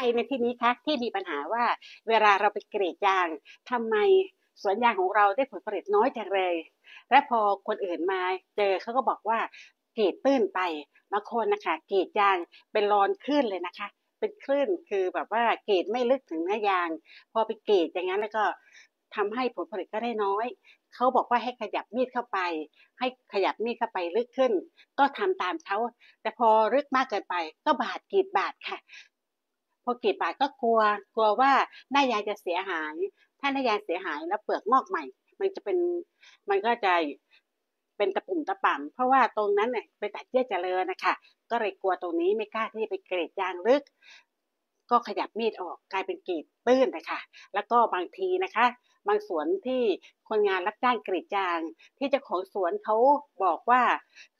รในที่นี้คะที่มีปัญหาว่าเวลาเราไปกรีดยางทำไมสวนยางของเราได้ผลผลิตน้อยจังเลย และพอคนอื่นมาเจอเขาก็บอกว่ากรีดตื้นไปบางคนนะคะกรีดยางเป็นรอนขึ้นเลยนะคะ เป็นคลื่นคือแบบว่ากรีดไม่ลึกถึงเนื้อยาง พอไปกรีดอย่างนั้นแล้วก็ทำให้ผลผลิตก็ได้น้อย เขาบอกว่าให้ขยับมีดเข้าไป ให้ขยับมีดเข้าไปลึกขึ้น ก็ทำตามเขา แต่พอลึกมากเกินไปก็บาดกรีดบาดค่ะ อกรีดบาดก็กลัว กลัวว่าหน้ายางจะเสียหาย ถ้าหน้ายางเสียหายแล้วเปลือกงอกใหม่ มันจะเป็นมันก็จะเป็นตะปุ่มตะป่ำเพราะว่าตรงนั้นเนี่ยไปตัดเยื่อเจริญนะคะก็เลยกลัวตรงนี้ไม่กล้าที่จะไปเกรดยางลึก ก็ขยับมีดออกกลายเป็นกรีดตื้นนะคะ แล้วก็บางทีนะคะ บางสวนที่คนงานรับจ้างกรีดยาง ที่เจ้าของสวนเขาบอกว่า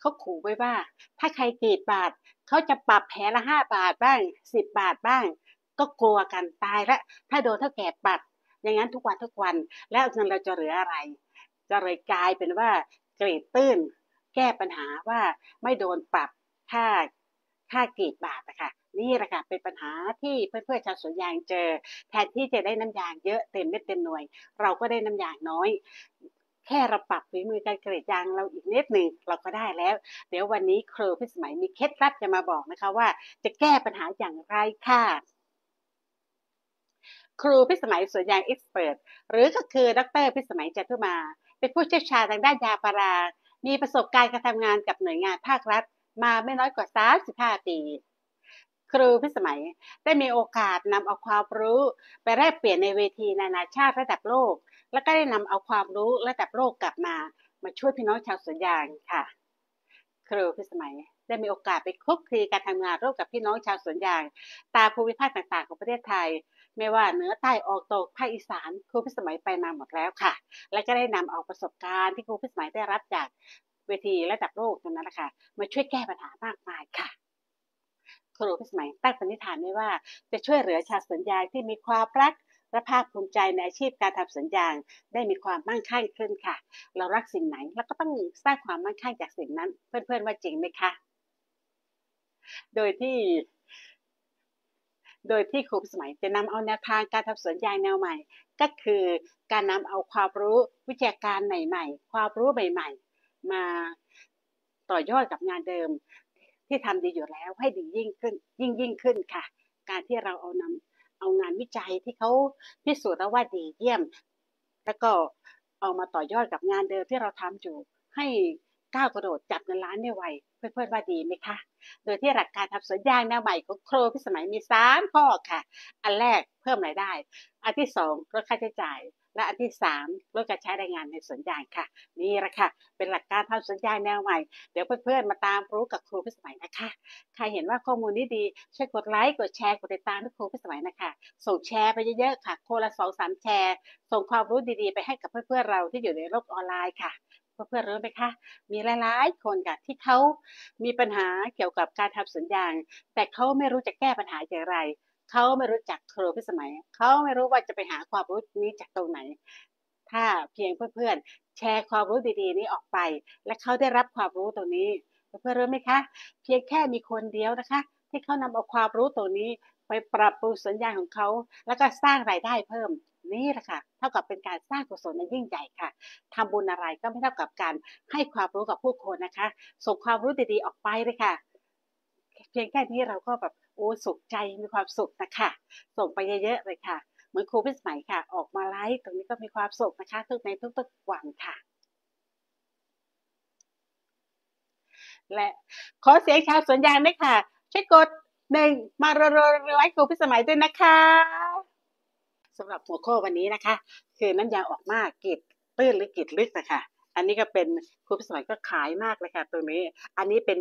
เขาขู่ไว้ว่า ถ้าใครกรีดบาทเขาจะปรับแผลละห้าบาทบ้างสิบบาทบ้าง ก็กลัวกันตายละถ้าโดนเท่าแก่ปัดอย่างนั้นทุกวันทุกวันแล้วเงินเราจะเหลืออะไร จะเลยกลายเป็นว่ากรีดตื้น แก้ปัญหาว่าไม่โดนปรับค่า ค่ากรีดบาทนะคะนี่แหละค่ะเป็นปัญหาที่เพื่อนๆชาวสวนยางเจอ แทนที่จะได้น้ำยางเยอะเต็มเม็ดเต็มหน่วย เราก็ได้น้ำยางน้อย แค่เราปรับฝีมือการกรีดยางเราอีกนิดหนึ่งเราก็ได้แล้ว เดี๋ยววันนี้ครูพิสมัยมีเคล็ดลับจะมาบอกนะคะว่า จะแก้ปัญหาอย่างไรค่ะครูพิสมัยสวนยางเอ็กซ์เพรสหรือก็คือดรพิสมัยจัตุมา เป็นผู้เชี่ยวชาญทางด้านยาปารา มีประสบการณ์การทำงานกับหน่วยงานภาครัฐ มาไม่น้อยกว่า 35 ปี ครูพิสมัยได้มีโอกาสนำเอาความรู้ไปแลกเปลี่ยนในเวทีนานาชาติระดับโลก แล้วก็ได้นำเอาความรู้ระดับโลกกลับมา มาช่วยพี่น้องชาวสวนยางค่ะ ครูพิสมัยได้มีโอกาสไปคลุกคลีการทำงานร่วมกับพี่น้องชาวสวนยาง ตามภูมิภาคต่างๆ ของประเทศไทย ไม่ว่าเหนือใต้ออกตกภาคอีสานครูพิสมัยไปมาหมดแล้วค่ะ และก็ได้นำเอาประสบการณ์ที่ครูพิสมัยได้รับจาก เวทีระดับโลกตรงนั้นแหละค่ะมาช่วยแก้ปัญหามากมายค่ะครูพิสมัยตั้งปณิธานไว้ว่า จะช่วยเหลือชาวสวนยางที่มีความรักและภาคภูมิใจในอาชีพการทำสวนยางได้มีความมั่งคั่งขึ้นค่ะ เรารักสิ่งไหนเราก็ต้องสร้างความมั่งคั่งจากสิ่งนั้น เพื่อนๆว่าจริงไหมคะโดยที่โดยที่ครูสมัยจะนำเอาแนวทางการทำสวนยางแนวใหม่ ก็คือการนำเอาความรู้วิทยาการใหม่ ๆ ความรู้ใหม่ๆ มาต่อยอดกับงานเดิม ที่ทำดีอยู่แล้วให้ดียิ่งขึ้นยิ่งยิ่งขึ้นค่ะ การที่เราเอานำเอางานวิจัยที่เขาพิสูจน์แล้วว่าดีเยี่ยม แล้วก็เอามาต่อยอดกับงานเดิมที่เราทำอยู่ ให้ก้าวกระโดดจับเงินล้านได้ไวเพื่อนๆว่าดีไหมคะ โดยที่หลักการทำสวนยางแนวใหม่ของครพิสมัยมีสามข้อค่ะ อันแรกเพิ่มรายได้ อันที่สองลดค่าใช้จ่าย และอันที่สามลดการใช้แรงงานในสวนยางค่ะ นี่แหละค่ะ เป็นหลักการทำสวนยางแนวใหม่ เดี๋ยวเพื่อนๆมาตามรู้กับครูพิสมัยนะคะ ใครเห็นว่าข้อมูลนี้ดีช่วยกดไลค์กดแชร์กดติดตามให้ครูพิสมัยนะคะ ส่งแชร์ไปเยอะๆค่ะ คนละสองสามแชร์ ส่งความรู้ดีๆ ไปให้กับเพื่อนๆเราที่อยู่ในโลกออนไลน์ค่ะเพื่อนๆรู้ไหมคะ มีหลายๆคนค่ะที่เขามีปัญหาเกี่ยวกับการทำสวนยาง แต่เขาไม่รู้จะแก้ปัญหาอย่างไร เขาไม่รู้จักครูพิสมัย เขาไม่รู้ว่าจะไปหาความรู้นี้จากตรงไหน ถ้าเพียงเพื่อนๆ แชร์ความรู้ดีๆ นี้ออกไป และเขาได้รับความรู้ตรงนี้ เพื่อนๆรู้ไหมคะ เพียงแค่มีคนเดียวนะคะ ที่เขานำเอาความรู้ตรงนี้ไปปรับปรุงสวนยางของเขา แล้วก็สร้างรายได้เพิ่มนี่แหละค่ะ เท่ากับเป็นการสร้างกุศลในยิ่งใหญ่ค่ะทำบุญอะไรก็ไม่เท่ากับการให้ความรู้กับผู้คนนะคะ ส่งความรู้ดีๆออกไปเลยค่ะ เพียงแค่นี้เราก็แบบโอ้สุขใจมีความสุขนะคะส่งไปเยอะๆเลยค่ะ เหมือนครูพิสมัยค่ะ ออกมาไลฟ์ตรงนี้ก็มีความสุขนะคะ ทุกในทุกๆวันค่ะ และขอเสียงชาวสวนยางด้วยค่ะช่วยกดหนึ่งมารัวๆให้ครูพิสมัยด้วยนะคะสำหรับหัวข้อวันนี้นะคะ คือน้ำยางออกมากกรีดตื้นหรือกรีดลึกนะคะอันนี้ก็เป็นครูพิสมัยก็ขายมากเลยค่ะ ตัวนี้ อันนี้เป็น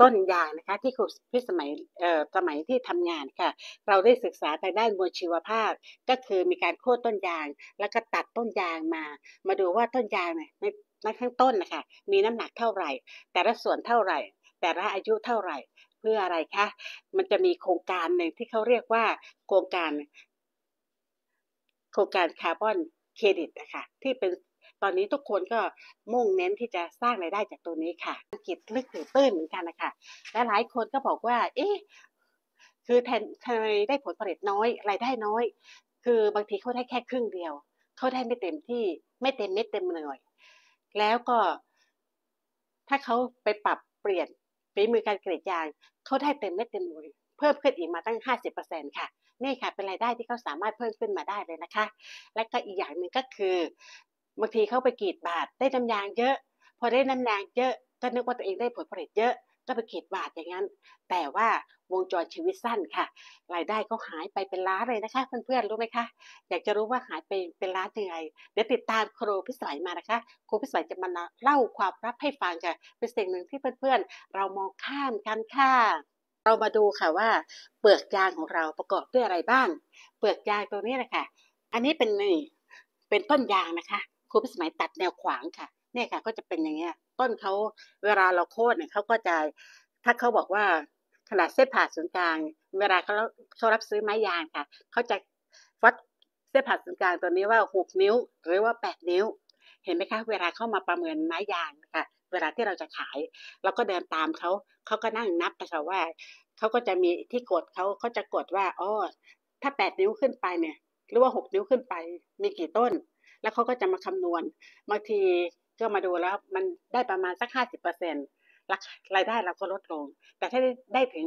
ต้นยางนะคะที่ครูพิสมัยเอ่อสมัยที่ทำงานค่ะ เราได้ศึกษาทางด้านมวลชีวภาพ ก็คือมีการโค่นต้นยาง แล้วก็ตัดต้นยางมา มาดูว่าต้นยางเนี่ยในในข้างต้นนะคะมีน้ำหนักเท่าไหร่ แต่ละส่วนเท่าไหร่ แต่ละอายุเท่าไหร่ เพื่ออะไรคะ มันจะมีโครงการหนึ่งที่เขาเรียกว่าโครงการ โครงการคาร์บอนเครดิตนะคะที่เป็น ตอนนี้ทุกคนก็มุ่งเน้นที่จะสร้างรายได้จากตัวนี้ค่ะกิจลึกหรือตื้นเหมือนกันนะคะและหลายคนก็บอกว่า เอ๊ะคือแทนเคยได้ผลผลิตน้อยรายได้น้อย คือบางทีเขาได้แค่ครึ่งเดียวเขาได้ไม่เต็มที่ไม่เต็มเม็ดเต็มหน่วยแล้วก็ ถ้าเขาไปปรับเปลี่ยนฝีมือการกรีดยางเขาได้เต็มเม็ดเต็มหน่วยเพิ่มขึ้นอีกมาตั้ง 50%ค่ะ นี่ค่ะ เป็นรายได้ที่เขาสามารถเพิ่มขึ้นมาได้เลยนะคะ และก็อีกอย่างหนึ่งก็คือ บางทีเข้าไปกรีดบาทได้น้ำยางเยอะ พอได้น้ำยางเยอะก็นึกว่าตัวเองได้ผลผลิตเยอะก็ไปกรีดบาทอย่างนั้น แต่ว่าวงจรชีวิตสั้นค่ะ รายได้ก็หายไปเป็นล้านเลยนะคะ เพื่อนๆรู้ไหมคะ อยากจะรู้ว่าหายไปเป็นล้านยังไงเดี๋ยวติดตามครูพิสัยมานะคะ ครูพิสัยจะมาเล่าความลับให้ฟังค่ะเป็นสิ่งหนึ่งที่เพื่อนๆ เรามองข้ามกันค่ะเรามาดูค่ะว่า เปลือกยางของเราประกอบด้วยอะไรบ้าง เปลือกยางตัวนี้นะคะอันนี้เป็นนี่เป็นต้นยางนะคะ ครูพิสมัยตัดแนวขวางค่ะ เนี่ยค่ะ ก็จะเป็นอย่างเงี้ย ต้นเขาเวลาเราโค่นเนี่ยเขาก็จะถ้าเขาบอกว่าขนาดเส้นผ่าศูนย์กลาง เวลาเขาเขารับซื้อไม้ยางค่ะเขาจะวัดเส้นผ่าศูนย์กลางตัวนี้ว่าหกนิ้ว หรือว่าแปดนิ้ว เห็นไหมคะ เวลาเข้ามาประเมินไม้ยางค่ะ เวลาที่เราจะขาย เราก็เดินตามเขาเขาก็นั่งนับนะคะว่าเขาก็จะมีที่กดเขาเขาจะกดว่าอ๋อถ้าแปดนิ้วขึ้นไปเนี่ย หรือว่าหกนิ้วขึ้นไปมีกี่ต้น แล้วเขาก็จะมาคำนวณบางทีก็มาดูแล้วมันได้ประมาณสักห้าสิบเปอร์เซ็นต์รายได้เราก็ลดลง แต่ถ้าได้ถึง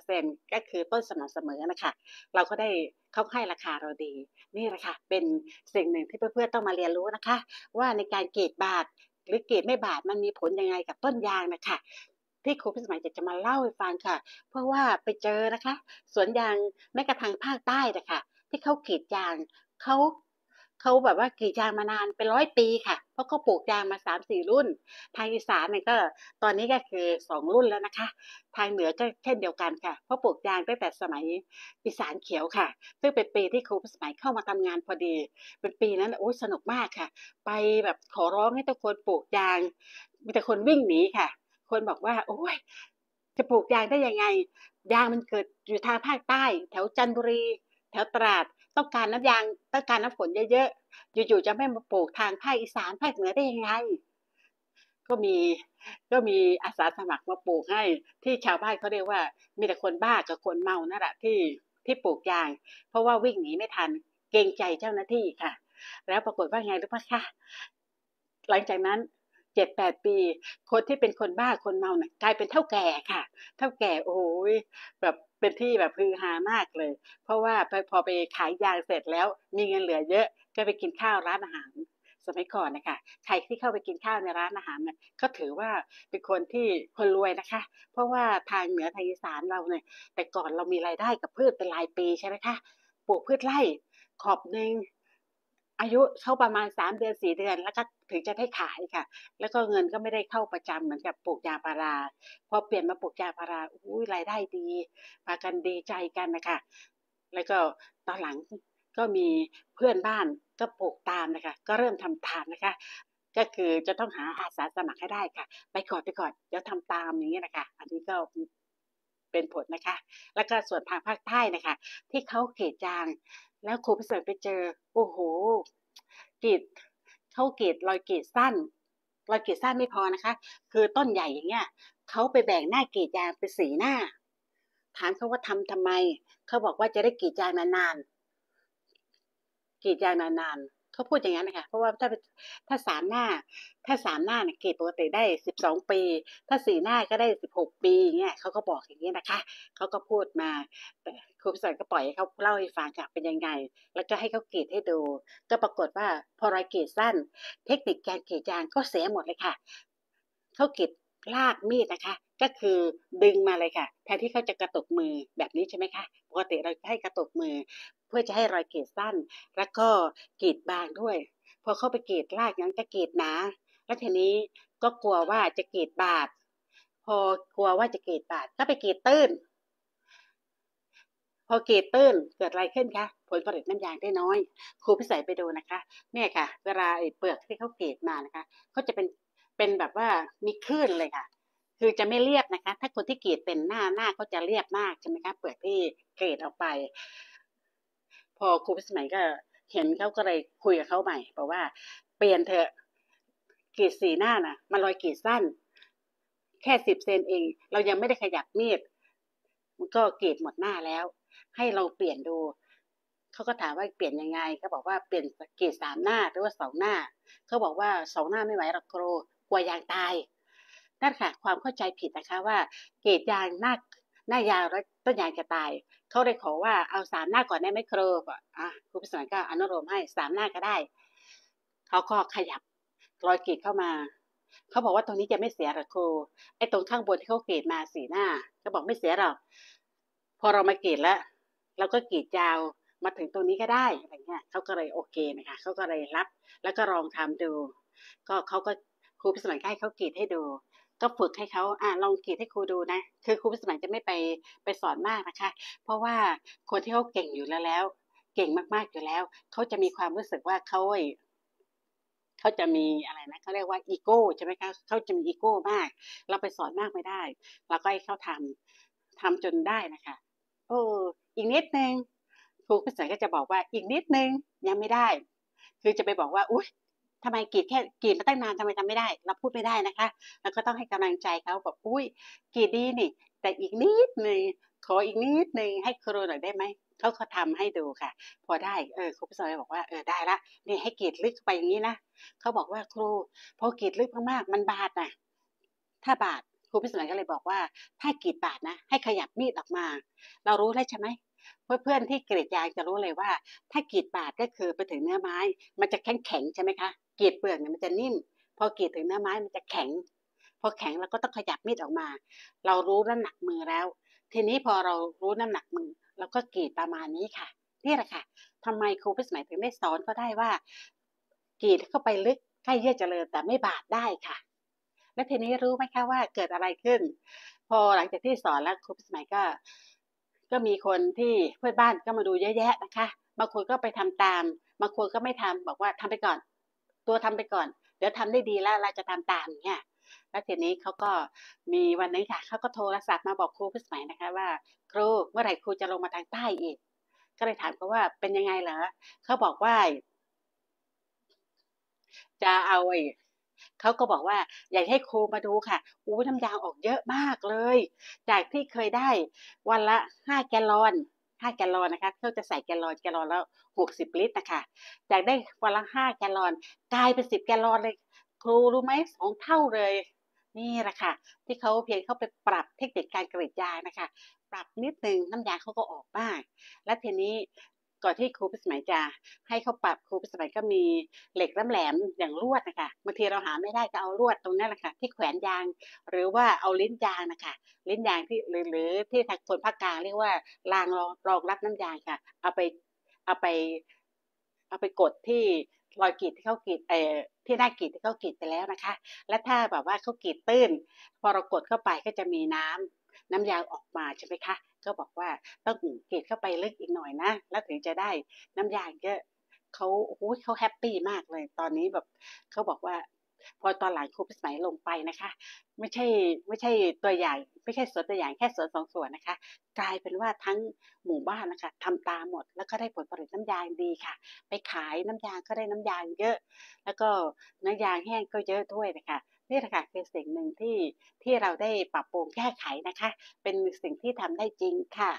80%ก็คือต้นสม่ำเสมอนะคะ เราก็ได้เขาให้ราคาเราดี นี่แหละค่ะ เป็นสิ่งหนึ่งที่เพื่อนๆต้องมาเรียนรู้นะคะ ว่าในการเกตบาทหรือเกตไม่บาทมันมีผลยังไงกับต้นยางนะคะที่ครูพิสมัยจะจะมาเล่าให้ฟังค่ะ เพราะว่าไปเจอนะคะ สวนยางแม้กระทั่งภาคใต้นะคะที่เขากรีดยางเขา เขาแบบว่ากรีดยางมานานเป็นร้อยปีค่ะ เพราะเขาปลูกยางมาสามสี่รุ่น ทางอีสานเนี่ยก็ตอนนี้ก็คือสองรุ่นแล้วนะคะ ทางเหนือก็เช่นเดียวกันค่ะ เพราะปลูกยางตั้งแต่สมัยอีสานเขียวค่ะ ซึ่งเป็นปีที่ครูสมัยเข้ามาทำงานพอดี เป็นปีนั้นโอ้สนุกมากค่ะ ไปแบบขอร้องให้ทุกคนปลูกยาง มีแต่คนวิ่งหนีค่ะ คนบอกว่า โอ้ยจะปลูกยางได้ยังไง ยางมันเกิดอยู่ทางภาคใต้ แถวจันทบุรี แถวตราด ต้องการน้ำยางต้องการน้ำฝนเยอะๆ อยู่ๆจะไม่มาปลูกทางภาคอีสานภาคเหนือได้ยังไง ก็มีก็มีอาสาสมัครมาปลูกให้ ที่ชาวบ้านเขาเรียกว่า มีแต่คนบ้ากับคนเมานั่นแหละที่ที่ปลูกยาง เพราะว่าวิ่งหนีไม่ทันเกรงใจเจ้าหน้าที่ค่ะ แล้วปรากฏว่าไงรู้ปะคะหลังจากนั้นเจ็ดแปดปี คนที่เป็นคนบ้าคนเมาเนี่ยกลายเป็นเท่าแก่ค่ะ เท่าแก่โอ้ยแบบ เป็นที่แบบฮือฮามากเลย เพราะว่าพอไปขายยางเสร็จแล้ว มีเงินเหลือเยอะก็ไปกินข้าวร้านอาหารสมัยก่อนนะคะใครที่เข้าไปกินข้าวในร้านอาหารเนี่ยก็ถือว่าเป็นคนที่คนรวยนะคะ เพราะว่าทางเหนือทางอีสานเราเนี่ยแต่ก่อนเรามีรายได้กับพืชเป็นรายปีใช่ไหมคะปลูกพืชไร่ขอบหนึ่ง อายุเข้าประมาณสามเดือนสี่เดือน แล้วก็ถึงจะได้ขายค่ะ แล้วก็เงินก็ไม่ได้เข้าประจำเหมือนกับปลูกยางพารา พอเปลี่ยนมาปลูกยางพาราอุ้ยรายได้ดีพากันดีใจกันนะคะแล้วก็ตอนหลังก็มีเพื่อนบ้านก็ปลูกตามนะคะ ก็เริ่มทำตามนะคะ ก็คือจะต้องหาอาสาสมัครให้ได้ค่ะ ไปก่อนไปก่อนเดี๋ยวทำตามอย่างนี้นะคะ อันนี้ก็ เป็นผลนะคะ แล้วก็ส่วนทางภาคใต้นะคะ ที่เขาเกตจาง แล้วครูพิเศษไปเจอ โอ้โหกรีดเขากรีดรอยกรีดสั้นรอยกรีดสั้นไม่พอนะคะ คือต้นใหญ่อย่างเงี้ยเขาไปแบ่งหน้ากรีดยางเป็นสีหน้า ถามเขาว่าทำทำไม เขาบอกว่าจะได้กรีดยางนานๆกรีดยางนานๆ เขาพูดอย่างนั้นนะคะเพราะว่าถ้าถ้าสามหน้า ถ้าสามหน้าเนี่ยเกรดปกติได้สิบสองปี ถ้าสี่หน้าก็ได้สิบหกปีเงี้ยเขาก็บอกอย่างนี้นะคะเขาก็พูดมาแต่ครูพิสารก็ปล่อยให้เขาเล่าให้ฟังค่ะเป็นยังไง แล้วก็ให้เขาเกรดให้ดู ก็ปรากฏว่าพอรอยเกรดสั้น เทคนิคการเกรดยางก็เสียหมดเลยค่ะเขาเกรดลากมีดนะคะ ก็คือดึงมาเลยค่ะ แทนที่เขาจะกระตุกมือแบบนี้ใช่ไหมคะปกติเราให้กระตุกมือ พื่อจะให้รอยเกรดสั้น แล้วก็กรีดบางด้วย พอเข้าไปกรีดลากนั้นจะกรีดหนาแล้วทีนี้ก็กลัวว่าจะกรีดบาด พอกลัวว่าจะกรีดบาดก็ไปกรีดตื้น พอกรีดตื้นเกิดอะไรขึ้นคะผลผลิตน้ำยางได้น้อย ครูพิสัยไปดูนะคะเนี่ยค่ะ เวลาเปลือกที่เขากรีดมานะคะเขาจะเป็นเป็นแบบว่ามีคลื่นเลยค่ะคือจะไม่เรียบนะคะ ถ้าคนที่กรีดเป็นหน้าหน้าเขาจะเรียบมากใช่ไหมคะเปลือกที่กรีดออกไป อครูพิสมัยก็เห็นเขาก็เลยคุยกับเขาใหม่บอกว่าเปลี่ยนเถอะกรีดสีหน้าน่ะ มันรอยกรีดสั้น แค่สิบเซนเอง เรายังไม่ได้ขยับมีดมันก็กรีดหมดหน้าแล้ว ให้เราเปลี่ยนดูเขาก็ถามว่าเปลี่ยนยังไงเขาบอกว่าเปลี่ยนกรีดสามหน้าหรือว่าสองหน้าเขาบอกว่าสองหน้าไม่ไหวหรอกครูกลัวยางตายนั่นค่ะความเข้าใจผิดนะคะว่า เกรดยางหน้า หน้ายาวแล้วต้นยางจะตาย เขาเลยขอว่าเอาสามหน้าก่อนได้ไหมครูอะครูพิสมัยก็อนุโลมให้สามหน้าก็ได้ เขาก็ขยับรอยกรีดเข้ามา เขาบอกว่าตรงนี้จะไม่เสียหรอกครูไอ้ตรงข้างบนที่เขากรีดมาสี่หน้าก็บอกไม่เสียหรอกพอเรามากรีดแล้วเราก็กรีดยาวมาถึงตรงนี้ก็ได้อะไรเงี้ยเขาก็เลยโอเคนะคะเขาก็เลยรับ แล้วก็ลองทำดู ก็เขาก็ครูพิสมัยให้เขากรีดให้ดู ก็ฝึกให้เขาอ่าลองกรีดให้ครูดูนะ คือครูพิสมัยจะไม่ไปไปสอนมากนะคะ เพราะว่าคนที่เขาเก่งอยู่แล้วแล้ว เก่งมากๆอยู่แล้ว เขาจะมีความรู้สึกว่าเขาเขาจะมีอะไรนะเขาเรียกว่าอีโก้ใช่ไหมคะเขาจะมีอีโก้มาก เราไปสอนมากไม่ได้ เราก็ให้เขาทำทำจนได้นะคะโอ้อีกนิดนึงครูภาษาก็จะบอกว่าอีกนิดนึงยังไม่ได้ คือจะไปบอกว่าอุ้ย ทำไมกีดแค่กีดมาตั้งนานทำไมทำไม่ได้ เราพูดไม่ได้นะคะเราก็ต้องให้กำลังใจเขาบอกอุ้ยกีดดีนี่ แต่อีกนิดหนึ่งขออีกนิดหนึ่งให้ครูหน่อยได้ไหมเขาเขาทำให้ดูค่ะ พอได้เออครูพิศอยบอกว่าเออได้ละนี่ให้กีดลึกไปอย่างนี้นะเขาบอกว่าครูพอกีดลึกมากๆมันบาดนะถ้าบาดครูพิศอยก็เลยบอกว่า ถ้ากีดบาดนะ ให้ขยับมีดออกมา เรารู้แล้วใช่ไหม เพื่อนๆที่กรีดยางจะรู้เลยว่า ถ้ากรีดบาดก็คือไปถึงเนื้อไม้ มันจะแข็งแข็งใช่ไหมคะกรีดเปลือกเนี่ยมันจะนิ่ม พอกรีดถึงเนื้อไม้มันจะแข็ง พอแข็งเราก็ต้องขยับมีดออกมา เรารู้น้ำหนักมือแล้ว ทีนี้พอเรารู้น้ำหนักมือเราก็กรีดประมาณนี้ค่ะนี่แหละค่ะทำไมครูพิสมัยถึงได้สอนก็ได้ว่า กรีดเข้าไปลึกใกล้เยื่อเจริญแต่ไม่บาดได้ค่ะ และทีนี้รู้ไหมคะว่าเกิดอะไรขึ้น พอหลังจากที่สอนแล้วครูพิสมัยก็ ก็มีคนที่เพื่อนบ้านก็มาดูเยอะแยะนะคะบางคนก็ไปทำตามบางคนก็ไม่ทำบอกว่าทำไปก่อน ตัวทำไปก่อน เดี๋ยวทำได้ดีแล้วเราจะทำตามเนี่ยแล้วทีนี้เขาก็มีวันนี้ค่ะเขาก็โทรศัพท์มาบอกครูพิสมัยนะคะว่า ครูเมื่อไหร่ครูจะลงมาทางใต้อีก ก็เลยถามเขาว่าเป็นยังไงเหรอเขาบอกว่า จะเอาไอ้ เขาก็บอกว่าอยากให้ครูมาดูค่ะอู้น้ำยางออกเยอะมากเลย จากที่เคยได้วันละห้าแกลลอนห้าแกลลอนนะคะเขาจะใส่แกลลอนแกลลอนแล้วหกสิบลิตรนะคะจากได้วันละห้าแกลลอนกลายเป็นสิบแกลลอนเลย ครูรู้ไหมสองเท่าเลยนี่แหละค่ะ ที่เขาเพียงเข้าไปปรับเทคนิคการกรีดยางนะคะ ปรับนิดนึงน้ำยางเขาก็ออกบ้างและทีนี้ ก่อนที่ครูพิสมัยจะให้เขาปรับครูพิสมัยก็มีเหล็กแหลมอย่างลวดนะคะบางทีเราหาไม่ได้ก็เอาลวดตรงนั้นแหละค่ะที่แขวนยาง หรือว่าเอาลิ้นยางนะคะลิ้นยางที่หรือหรือที่ทางคนภาคกลางเรียกว่ารางรองรองรับน้ำยางค่ะ เอาไปเอาไปเอาไปกดที่รอยกรีดที่เขากรีดเอ่อที่หน้ากรีดที่เขากรีดไปแล้วนะคะ และถ้าแบบว่าเขากรีดตื้น พอเรากดเข้าไปก็จะมีน้ำ น้ำยางออกมาใช่ไหมคะ ก็บอกว่าต้องกรีดเข้าไปลึกอีกหน่อยนะ แล้วถึงจะได้น้ำยางเยอะเขาโอ้โหเขา happy มากเลย ตอนนี้แบบเขาบอกว่า พอตอนหลังครูพิสมัยลงไปนะคะ ไม่ใช่ไม่ใช่ตัวอย่าง ไม่ใช่สวนตัวอย่างแค่สวนสองสวนนะคะ กลายเป็นว่าทั้งหมู่บ้านนะคะทำตามหมด แล้วก็ได้ผลผลิตน้ำยางดีค่ะ ไปขายน้ำยางก็ได้น้ำยางเยอะ แล้วก็น้ำยางแห้งก็เยอะด้วยนะคะ นี่แหละค่ะเป็นสิ่งหนึ่งที่ที่เราได้ปรับปรุงแก้ไขนะคะ เป็นสิ่งที่ทำได้จริงค่ะ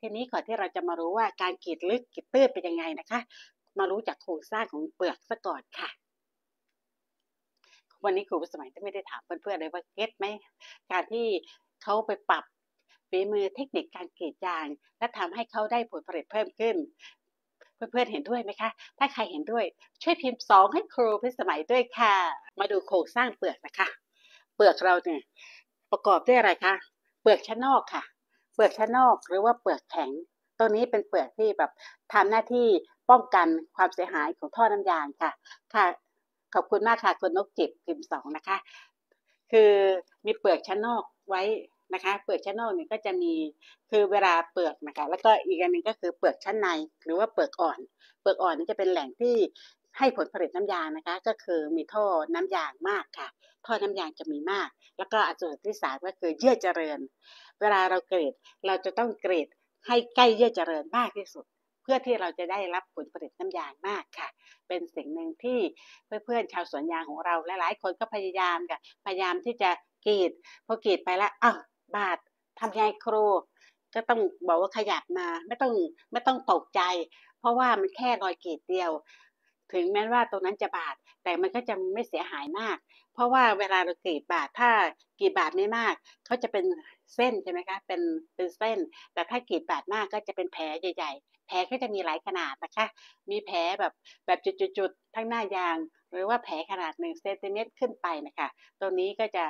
ทีนี้ก่อนที่เราจะมารู้ว่าการกรีดลึกกรีดตื้นเป็นยังไงนะคะ มารู้จากโครงสร้างของเปลือกซะก่อนค่ะวันนี้ครูสมัยจะไม่ได้ถามเพื่อนๆเลยว่าเก็ตไหมการที่เขาไปปรับฝีมือเทคนิคการกรีดยาง และทำให้เขาได้ผลผลิตเพิ่มขึ้น เพื่อนๆเห็นด้วยไหมคะ ถ้าใครเห็นด้วย ช่วยพิมพ์สองให้ครูพิสมัยด้วยค่ะ มาดูโครงสร้างเปลือกนะคะ เปลือกเราเนี่ยประกอบด้วยอะไรคะเปลือกชั้นนอกค่ะ เปลือกชั้นนอกหรือว่าเปลือกแข็งตัวนี้เป็นเปลือกที่แบบทำหน้าที่ป้องกันความเสียหายของท่อน้ำยางค่ะค่ะ ขอบคุณมากค่ะคุณนกจิบพิมพ์สองนะคะ คือมีเปลือกชั้นนอกไว้ นะคะเปลือกชั้นนอกเนี่ยก็จะมีคือเวลาเปลือกนะคะ แล้วก็อีกอันนึงก็คือเปลือกชั้นในหรือว่าเปลือกอ่อน เปลือกอ่อนนี่จะเป็นแหล่งที่ให้ผลผลิตน้ำยางนะคะ ก็คือมีท่อน้ำยางมากค่ะ ท่อน้ำยางจะมีมาก แล้วก็อันสุดที่สามก็คือเยื่อเจริญ เวลาเราเกรดเราจะต้องเกรดให้ใกล้เยื่อเจริญมากที่สุด เพื่อที่เราจะได้รับผลผลิตน้ำยางมากค่ะ เป็นสิ่งหนึ่งที่เพื่อนๆชาวสวนยางของเราหลายๆคนก็พยายามค่ะพยายามที่จะกรีดพอกรีดไปแล้วอ้าว บาดทำยังไงครูก็ต้องบอกว่าขยับมาไม่ต้องไม่ต้องตกใจ เพราะว่ามันแค่รอยกรีดเดียว ถึงแม้ว่าตรงนั้นจะบาดแต่มันก็จะไม่เสียหายมาก เพราะว่าเวลาเรากรีดบาดถ้ากรีดบาดไม่มากเขาจะเป็นเส้นใช่ไหมคะเป็นเป็นเส้น แต่ถ้ากรีดบาดมากก็จะเป็นแผลใหญ่ ๆ แผลก็จะมีหลายขนาดนะคะ มีแผลแบบแบบจุดๆทั้งหน้ายาง หรือว่าแผลขนาดหนึ่งเซนติเมตรขึ้นไปนะคะตรงนี้ก็จะ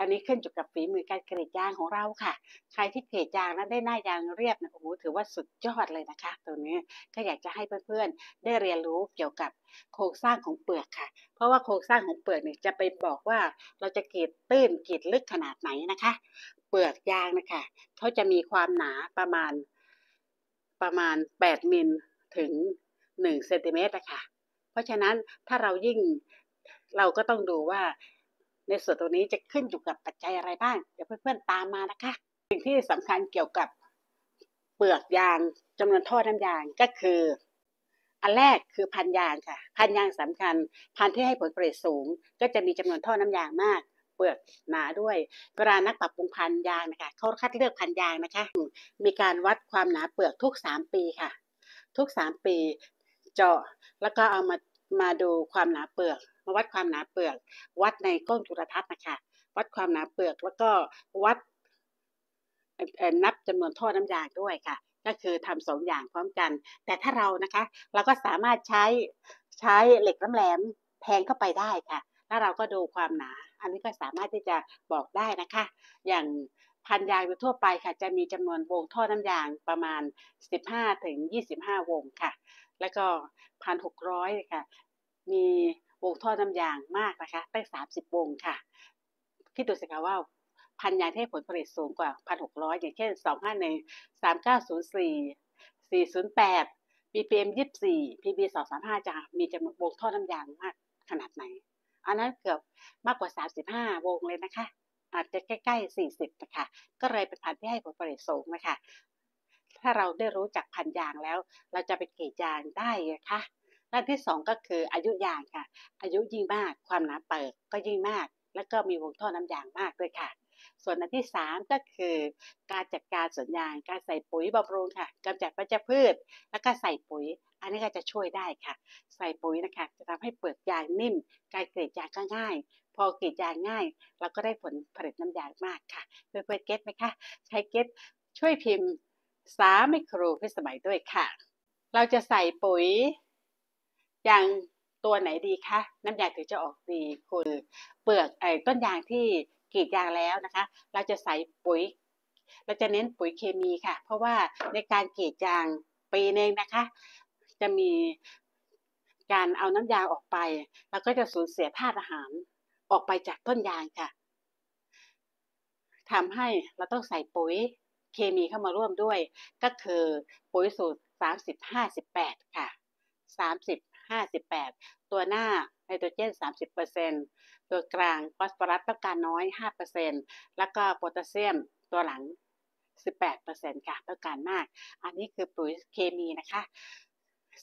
อันนี้ขึ้นอยู่กับฝีมือการกรีดยางของเราค่ะ ใครที่กรีดยางแล้วได้หน้ายางเรียบนะโอ้โหถือว่าสุดยอดเลยนะคะตรงนี้ก็อยากจะให้เพื่อนๆได้เรียนรู้เกี่ยวกับโครงสร้างของเปลือกค่ะ เพราะว่าโครงสร้างของเปลือกเนี่ยจะไปบอกว่าเราจะกรีดตื้นกรีดลึกขนาดไหนนะคะ เปลือกยางนะคะเขาจะมีความหนาประมาณประมาณ 8 มิลถึง 1 เซนติเมตรนะคะเพราะฉะนั้นถ้าเรายิ่งเราก็ต้องดูว่า ในส่วนตรงนี้จะขึ้นอยู่กับปัจจัยอะไรบ้าง เดี๋ยวเพื่อนๆตามมานะคะ สิ่งที่สำคัญเกี่ยวกับเปลือกยางจำนวนท่อน้ำยางก็คือ อันแรกคือพันยางค่ะ พันยางสำคัญ พันที่ให้ผลผลิตสูง ก็จะมีจำนวนท่อน้ำยางมาก เปลือกหนาด้วยเวลานักปรับปรุงพันยางนะคะเขาคัดเลือกพันยางนะคะ มีการวัดความหนาเปลือกทุก 3 ปีค่ะ ทุก 3 ปีเจาะแล้วก็เอามามาดูความหนาเปลือก มาวัดความหนาเปลือก วัดในกล้องจุลทรรศน์นะคะ วัดความหนาเปลือกแล้วก็วัดนับจำนวนท่อน้ำยางด้วยค่ะ ก็คือทำสองอย่างพร้อมกัน แต่ถ้าเรานะคะ เราก็สามารถใช้ใช้เหล็กแหลมแทงเข้าไปได้ค่ะแล้วเราก็ดูความหนา อันนี้ก็สามารถที่จะบอกได้นะคะ อย่างพันยางทั่วไปค่ะ จะมีจำนวนวงท่อน้ำยางประมาณ 15ถึง25 วงค่ะ แล้วก็พันหกร้อยค่ะ มี วงท่อน้ำยางมากนะคะตั้ง30 วงค่ะ คิดดูสิคะว่าพันยางที่ผลผลิตสูงกว่า 1,600 อย่างเช่น 251 3904 408 BPM 24 PB 235จะมีจำนวนวงท่อน้ำยางมากขนาดไหน อันนั้นเกือบมากกว่า 35 วงเลยนะคะ อาจจะใกล้ๆ 40 นะคะ ก็เลยเป็นพันธุ์ที่ให้ผลผลิตสูงนะคะ ถ้าเราได้รู้จักพันยางแล้ว เราจะไปกรีดยางได้นะคะ ด้านที่สองก็คืออายุยางค่ะ อายุยิ่งมากความหนาเปิดก็ยิ่งมาก แล้วก็มีวงท่อน้ำยางมากด้วยค่ะ ส่วนอันที่ 3 ก็คือ การจัดการสวนยางการใส่ปุ๋ยบำรุงค่ะกำจัดวัชพืช แล้วก็ใส่ปุ๋ย อันนี้ก็จะช่วยได้ค่ะ ใส่ปุ๋ยนะคะจะทำให้เปลือกยางนิ่ม การกรีดยางก็ง่าย พอกรีดยางง่าย เราก็ได้ผลผลิตน้ำยางมากค่ะเพื่อนๆเก็ตไหมคะใช้เก็ตช่วยพิมพ์สาไมโครพิสมัยด้วยค่ะ เราจะใส่ปุ๋ย ยางตัวไหนดีคะน้ำยางถึงจะออกดีคือเปลือกไอ้ต้นยางที่กรีดยางแล้วนะคะ เราจะใส่ปุ๋ย เราจะเน้นปุ๋ยเคมีค่ะ เพราะว่าในการกรีดยางปีนึงนะคะ จะมีการเอาน้ำยางออกไป แล้วก็จะสูญเสียธาตุอาหารออกไปจากต้นยางค่ะทำให้เราต้องใส่ปุ๋ยเคมีเข้ามาร่วมด้วย ก็คือปุ๋ยสูตร 30-58 ค่ะ 30 58 ตัวหน้าไนโตรเจน 30%ตัวกลางฟอสฟอรัสต้องการน้อย 5%แล้วก็โพแทสเซียมตัวหลัง 18%ค่ะต้องการมาก อันนี้คือปุ๋ยเคมีนะคะ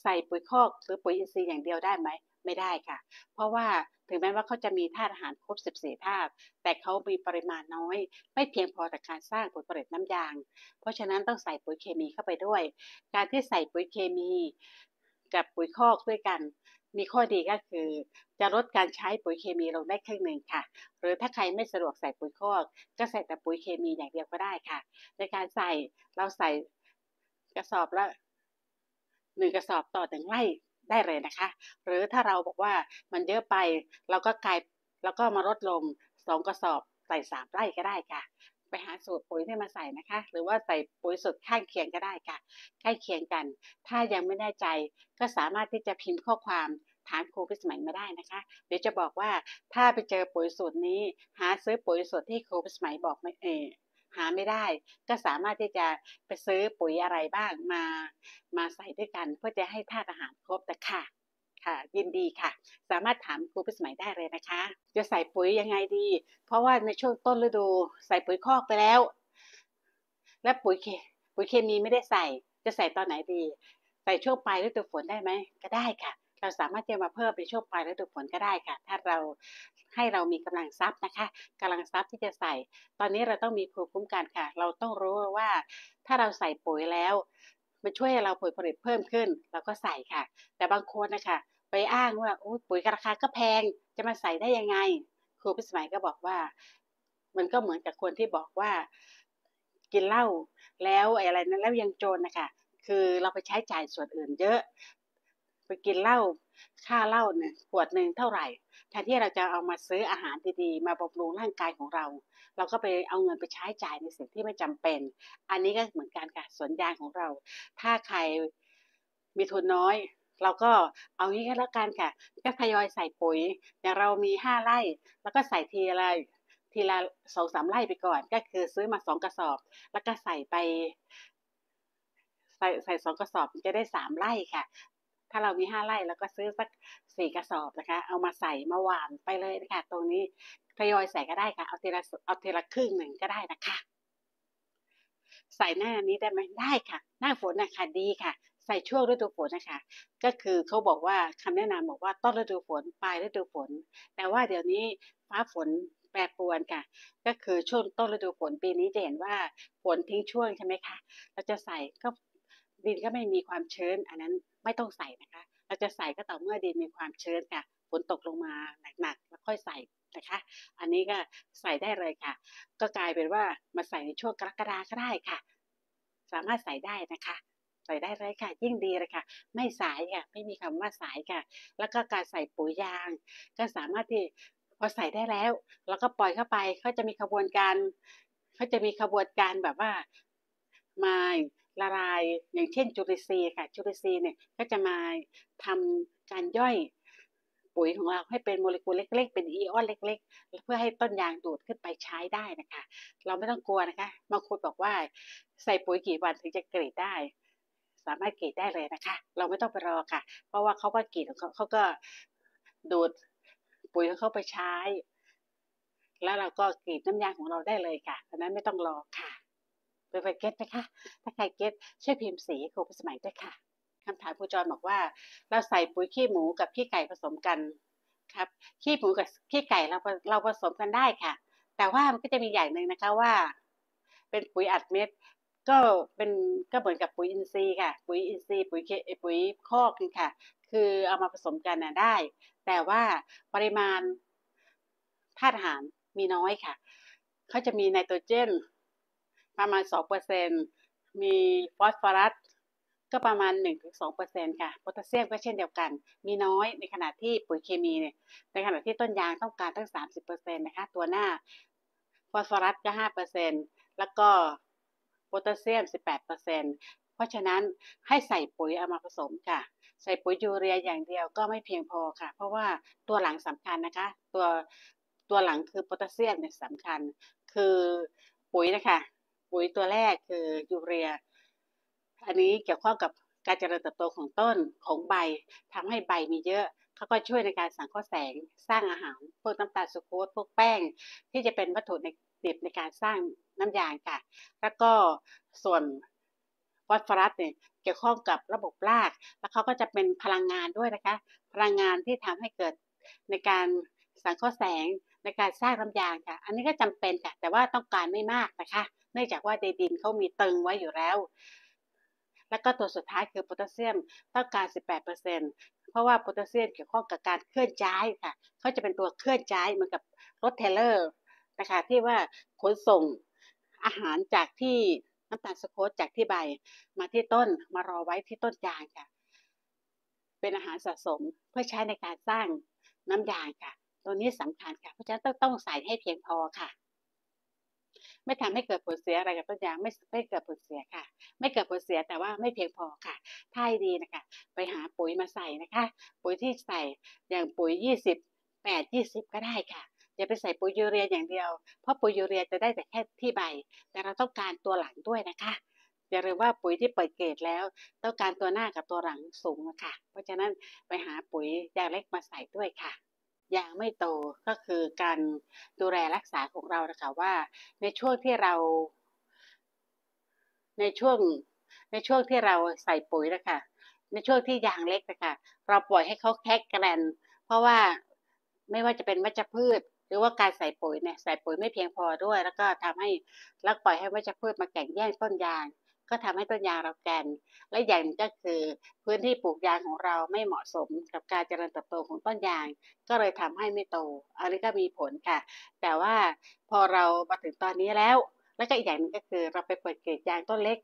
ใส่ปุ๋ยคอกหรือปุ๋ยอินทรีย์อย่างเดียวได้ไหมไม่ได้ค่ะ เพราะว่าถึงแม้ว่าเขาจะมีธาตุอาหารครบ 14 ธาตุ แต่เขามีปริมาณน้อย ไม่เพียงพอต่อการสร้างผลผลิตน้ำยาง เพราะฉะนั้นต้องใส่ปุ๋ยเคมีเข้าไปด้วย การที่ใส่ปุ๋ยเคมี กับปุ๋ยคอกด้วยกัน มีข้อดีก็คือ จะลดการใช้ปุ๋ยเคมีลงได้ครึ่งหนึ่งค่ะ หรือถ้าใครไม่สะดวกใส่ปุ๋ยคอก ก็ใส่แต่ปุ๋ยเคมีอย่างเดียวก็ได้ค่ะ ในการใส่เราใส่กระสอบละหนึ่งกระสอบต่อหนึ่งไร่ได้เลยนะคะ หรือถ้าเราบอกว่ามันเยอะไปเราก็กลายเราก็มาลดลงสองกระสอบใส่สามไร่ก็ได้ค่ะ ไปหาสูตรปุ๋ยที่มาใส่นะคะ หรือว่าใส่ปุ๋ยสดข้างเคียงก็ได้ค่ะ ใกล้เคียงกัน ถ้ายังไม่แน่ใจก็สามารถที่จะพิมพ์ข้อความถามครูพิสมัยมาได้นะคะ เดี๋ยวจะบอกว่าถ้าไปเจอปุ๋ยสูตรนี้ หาซื้อปุ๋ยสดที่ครูพิสมัยบอกไม่เออหาไม่ได้ ก็สามารถที่จะไปซื้อปุ๋ยอะไรบ้างมา มาใส่ด้วยกันเพื่อจะให้ธาตุอาหารครบแต่ค่ะ ค่ะ ยินดีค่ะ สามารถถามครูพิสมัยได้เลยนะคะ จะใส่ปุ๋ยยังไงดี เพราะว่าในช่วงต้นฤดู ใส่ปุ๋ยคอกไปแล้ว และปุ๋ยเคปุ๋ยเคมีไม่ได้ใส่ จะใส่ตอนไหนดี ใส่ช่วงปลายฤดูฝนได้ไหมก็ได้ค่ะ เราสามารถจะมาเพิ่มในช่วงปลายฤดูฝนก็ได้ค่ะ ถ้าเราให้เรามีกำลังทรัพย์นะคะกำลังทรัพย์ที่จะใส่ ตอนนี้เราต้องมีภูมิคุ้มกันค่ะ เราต้องรู้ว่า ถ้าเราใส่ปุ๋ยแล้วมันช่วยเราผลผลิตเพิ่มขึ้น เราก็ใส่ค่ะ แต่บางคนนะคะ ไปอ้างว่าปุ๋ยราคาก็แพงจะมาใส่ได้ยังไง ครูพิสมัยก็บอกว่า มันก็เหมือนกับคนที่บอกว่า กินเหล้าแล้วอะไรนั้นแล้วยังโจรนะคะคือเราไปใช้จ่ายส่วนอื่นเยอะ ไปกินเหล้าค่าเหล้าเนี่ยขวดหนึ่งเท่าไหร่แทนที่เราจะเอามาซื้ออาหารดีๆ มาบำรุงร่างกายของเรา เราก็ไปเอาเงินไปใช้จ่ายในสิ่งที่ไม่จำเป็น อันนี้ก็เหมือนกันค่ะสวนยางของเรา ถ้าใครมีทุนน้อย เราก็เอางี้ก็แล้วกันค่ะก็ทยอยใส่ปุ๋ยอย่างเรามีห้าไร่ แล้วก็ใส่ทีละทีละสองสามไร่ไปก่อน ก็คือซื้อมาสองกระสอบ แล้วก็ใส่ไป ใส่ใส่สองกระสอบจะได้สามไร่ค่ะ ถ้าเรามีห้าไร่แล้วก็ซื้อสักสี่กระสอบนะคะ เอามาใส่มาหวานไปเลยนะคะตรงนี้ทยอยใส่ก็ได้ค่ะ เอาทีละเอาทีละครึ่งหนึ่งก็ได้นะคะ ใส่หน้านี้ได้ไหมได้ค่ะ หน้าฝนนะคะดีค่ะ ใส่ช่วงฤดูฝนนะคะ ก็คือเขาบอกว่าคำแนะนำบอกว่าต้นฤดูฝนปลายฤดูฝน แต่ว่าเดี๋ยวนี้ฟ้าฝนแปรปรวนค่ะ ก็คือช่วงต้นฤดูฝนปีนี้จะเห็นว่าฝนทิ้งช่วงใช่ไหมคะ เราจะใส่ก็ดินก็ไม่มีความชื้น อันนั้นไม่ต้องใส่นะคะ เราจะใส่ก็ต่อเมื่อดินมีความชื้นค่ะฝนตกลงมาหนักๆแล้วค่อยใส่นะคะ อันนี้ก็ใส่ได้เลยค่ะ ก็กลายเป็นว่ามาใส่ในช่วงกรกฎาก็ได้ค่ะ สามารถใส่ได้นะคะ ใส่ได้เลยค่ะ ยิ่งดีเลยค่ะ ไม่สายค่ะ ไม่มีคำว่าสายค่ะ แล้วก็การใส่ปุ๋ยยาง ก็สามารถที่พอใส่ได้แล้ว แล้วก็ปล่อยเข้าไปเขาจะมีขบวนการเขาจะมีขบวนการแบบว่ามาละลายอย่างเช่นจุลินทรีย์ค่ะ จุลินทรีย์เนี่ยก็จะมาทำการย่อยปุ๋ยของเราให้เป็นโมเลกุลเล็ก ๆ เป็นไอออนเล็ก ๆ เพื่อให้ต้นยางดูดขึ้นไปใช้ได้นะคะ เราไม่ต้องกลัวนะคะบางคนบอกว่า ใส่ปุ๋ยกี่วันถึงจะกรีดได้ สามารถกรีดได้เลยนะคะ เราไม่ต้องไปรอค่ะ เพราะว่าเขาก็กรีดของเขาเขาก็ดูดปุ๋ยของเขาไปใช้ แล้วเราก็กรีดน้ำยางของเราได้เลยค่ะเพราะนั้นไม่ต้องรอค่ะเปิด get ไหมคะถ้าใครเก็ตช่วยพิมพ์สีครูสมัยด้วยค่ะคำถามครูจรบอกว่า เราใส่ปุ๋ยขี้หมูกับขี้ไก่ผสมกันครับขี้หมูกับขี้ไก่เราเราผสมกันได้ค่ะ แต่ว่ามันก็จะมีอย่างหนึ่งนะคะว่า เป็นปุ๋ยอัดเม็ด ก็เป็นก็เหมือนกับปุ๋ยอินทรีย์ค่ะ ปุ๋ยอินทรีย์ปุ๋ยเคปุ๋ยคอกนี่ค่ะ คือเอามาผสมกันนะได้ แต่ว่าปริมาณธาตุอาหารมีน้อยค่ะเขาจะมีไนโตรเจน ประมาณ 2%มีฟอสฟอรัสก็ประมาณ 1-2%ค่ะ โพแทสเซียมก็เช่นเดียวกัน มีน้อยในขณะที่ปุ๋ยเคมีเนี่ย ในขณะที่ต้นยางต้องการตั้ง 30%นะคะ ตัวหน้า ฟอสฟอรัสก็ 5%แล้วก็ โพแทสเซียม 18%เพราะฉะนั้นให้ใส่ปุ๋ยเอามาผสมค่ะ ใส่ปุ๋ยยูเรียอย่างเดียวก็ไม่เพียงพอค่ะ เพราะว่าตัวหลังสำคัญนะคะ ตัวตัวหลังคือโพแทสเซียมเนี่ยสำคัญ คือปุ๋ยนะคะ ปุ๋ยตัวแรกคือยูเรีย อันนี้เกี่ยวข้องกับการเจริญเติบโตของต้นของใบทำให้ใบมีเยอะเขาก็ช่วยในการสังเคราะห์แสงสร้างอาหาร พวกน้ำตาลสุโคสพวกแป้ง ที่จะเป็นวัตถุใน ดิบในการสร้างน้ำยางค่ะ แล้วก็ส่วนฟอสฟอรัสเนี่ยเกี่ยวข้องกับระบบราก แล้วเขาก็จะเป็นพลังงานด้วยนะคะ พลังงานที่ทำให้เกิดในการสังเคราะห์แสงในการสร้างน้ำยางค่ะ อันนี้ก็จำเป็นค่ะ แต่ว่าต้องการไม่มากนะคะ เนื่องจากว่าในดินเขามีตรึงไว้อยู่แล้ว แล้วก็ตัวสุดท้ายคือโพแทสเซียมต้องการ 18%เพราะว่าโพแทสเซียมเกี่ยวข้องกับการเคลื่อนย้ายค่ะเขาจะเป็นตัวเคลื่อนย้ายเหมือนกับรถ trailer นะคะที่ว่าขนส่งอาหารจากที่น้ำตาลสโคตจากที่ใบมาที่ต้นมารอไว้ที่ต้นยางค่ะ เป็นอาหารสะสมเพื่อใช้ในการสร้างน้ำยางค่ะ ตัวนี้สำคัญค่ะ เพราะฉะนั้นต้องต้องใส่ให้เพียงพอค่ะไม่ทำให้เกิดผลเสียอะไรกับต้นยางไม่ไม่เกิดผลเสียค่ะ ไม่เกิดผลเสียแต่ว่าไม่เพียงพอค่ะถ้าดีนะคะ ไปหาปุ๋ยมาใส่นะคะ ปุ๋ยที่ใส่อย่างปุ๋ยยี่สิบแปดยี่สิบก็ได้ค่ะ อย่าไปใส่ปุ๋ยยูเรียอย่างเดียว เพราะปุ๋ยยูเรียจะได้แต่แค่ที่ใบ แต่เราต้องการตัวหลังด้วยนะคะอย่าลืมว่าปุ๋ยที่เปิดเกตแล้ว ต้องการตัวหน้ากับตัวหลังสูงนะคะเพราะฉะนั้นไปหาปุ๋ยยางเล็กมาใส่ด้วยค่ะยังไม่โตก็คือการดูแลรักษาของเรานะคะว่า ในช่วงที่เรา ในช่วงในช่วงที่เราใส่ปุ๋ยนะคะในช่วงที่ยางเล็กนะคะเราปล่อยให้เขาแคกแกรนเพราะว่าไม่ว่าจะเป็นวัชพืช หรือว่าการใส่ปุ๋ยเนี่ยใส่ปุ๋ยไม่เพียงพอด้วย แล้วก็ทำให้ล้วปล่อยให้วัชพืชมาแข่งแย่งต้นยาง ก็ทำให้ต้นยางเราแกนและอย่างก็คือพื้นที่ปลูกยางของเราไม่เหมาะสมกับการเจริญเติบโตของต้นยาง ก็เลยทำให้ไม่โต อันนี้ก็มีผลค่ะ แต่ว่าพอเรามาถึงตอนนี้แล้ว แล้วก็อีกอย่างนึงก็คือเราไปเปิดเกตยางต้นเล็ก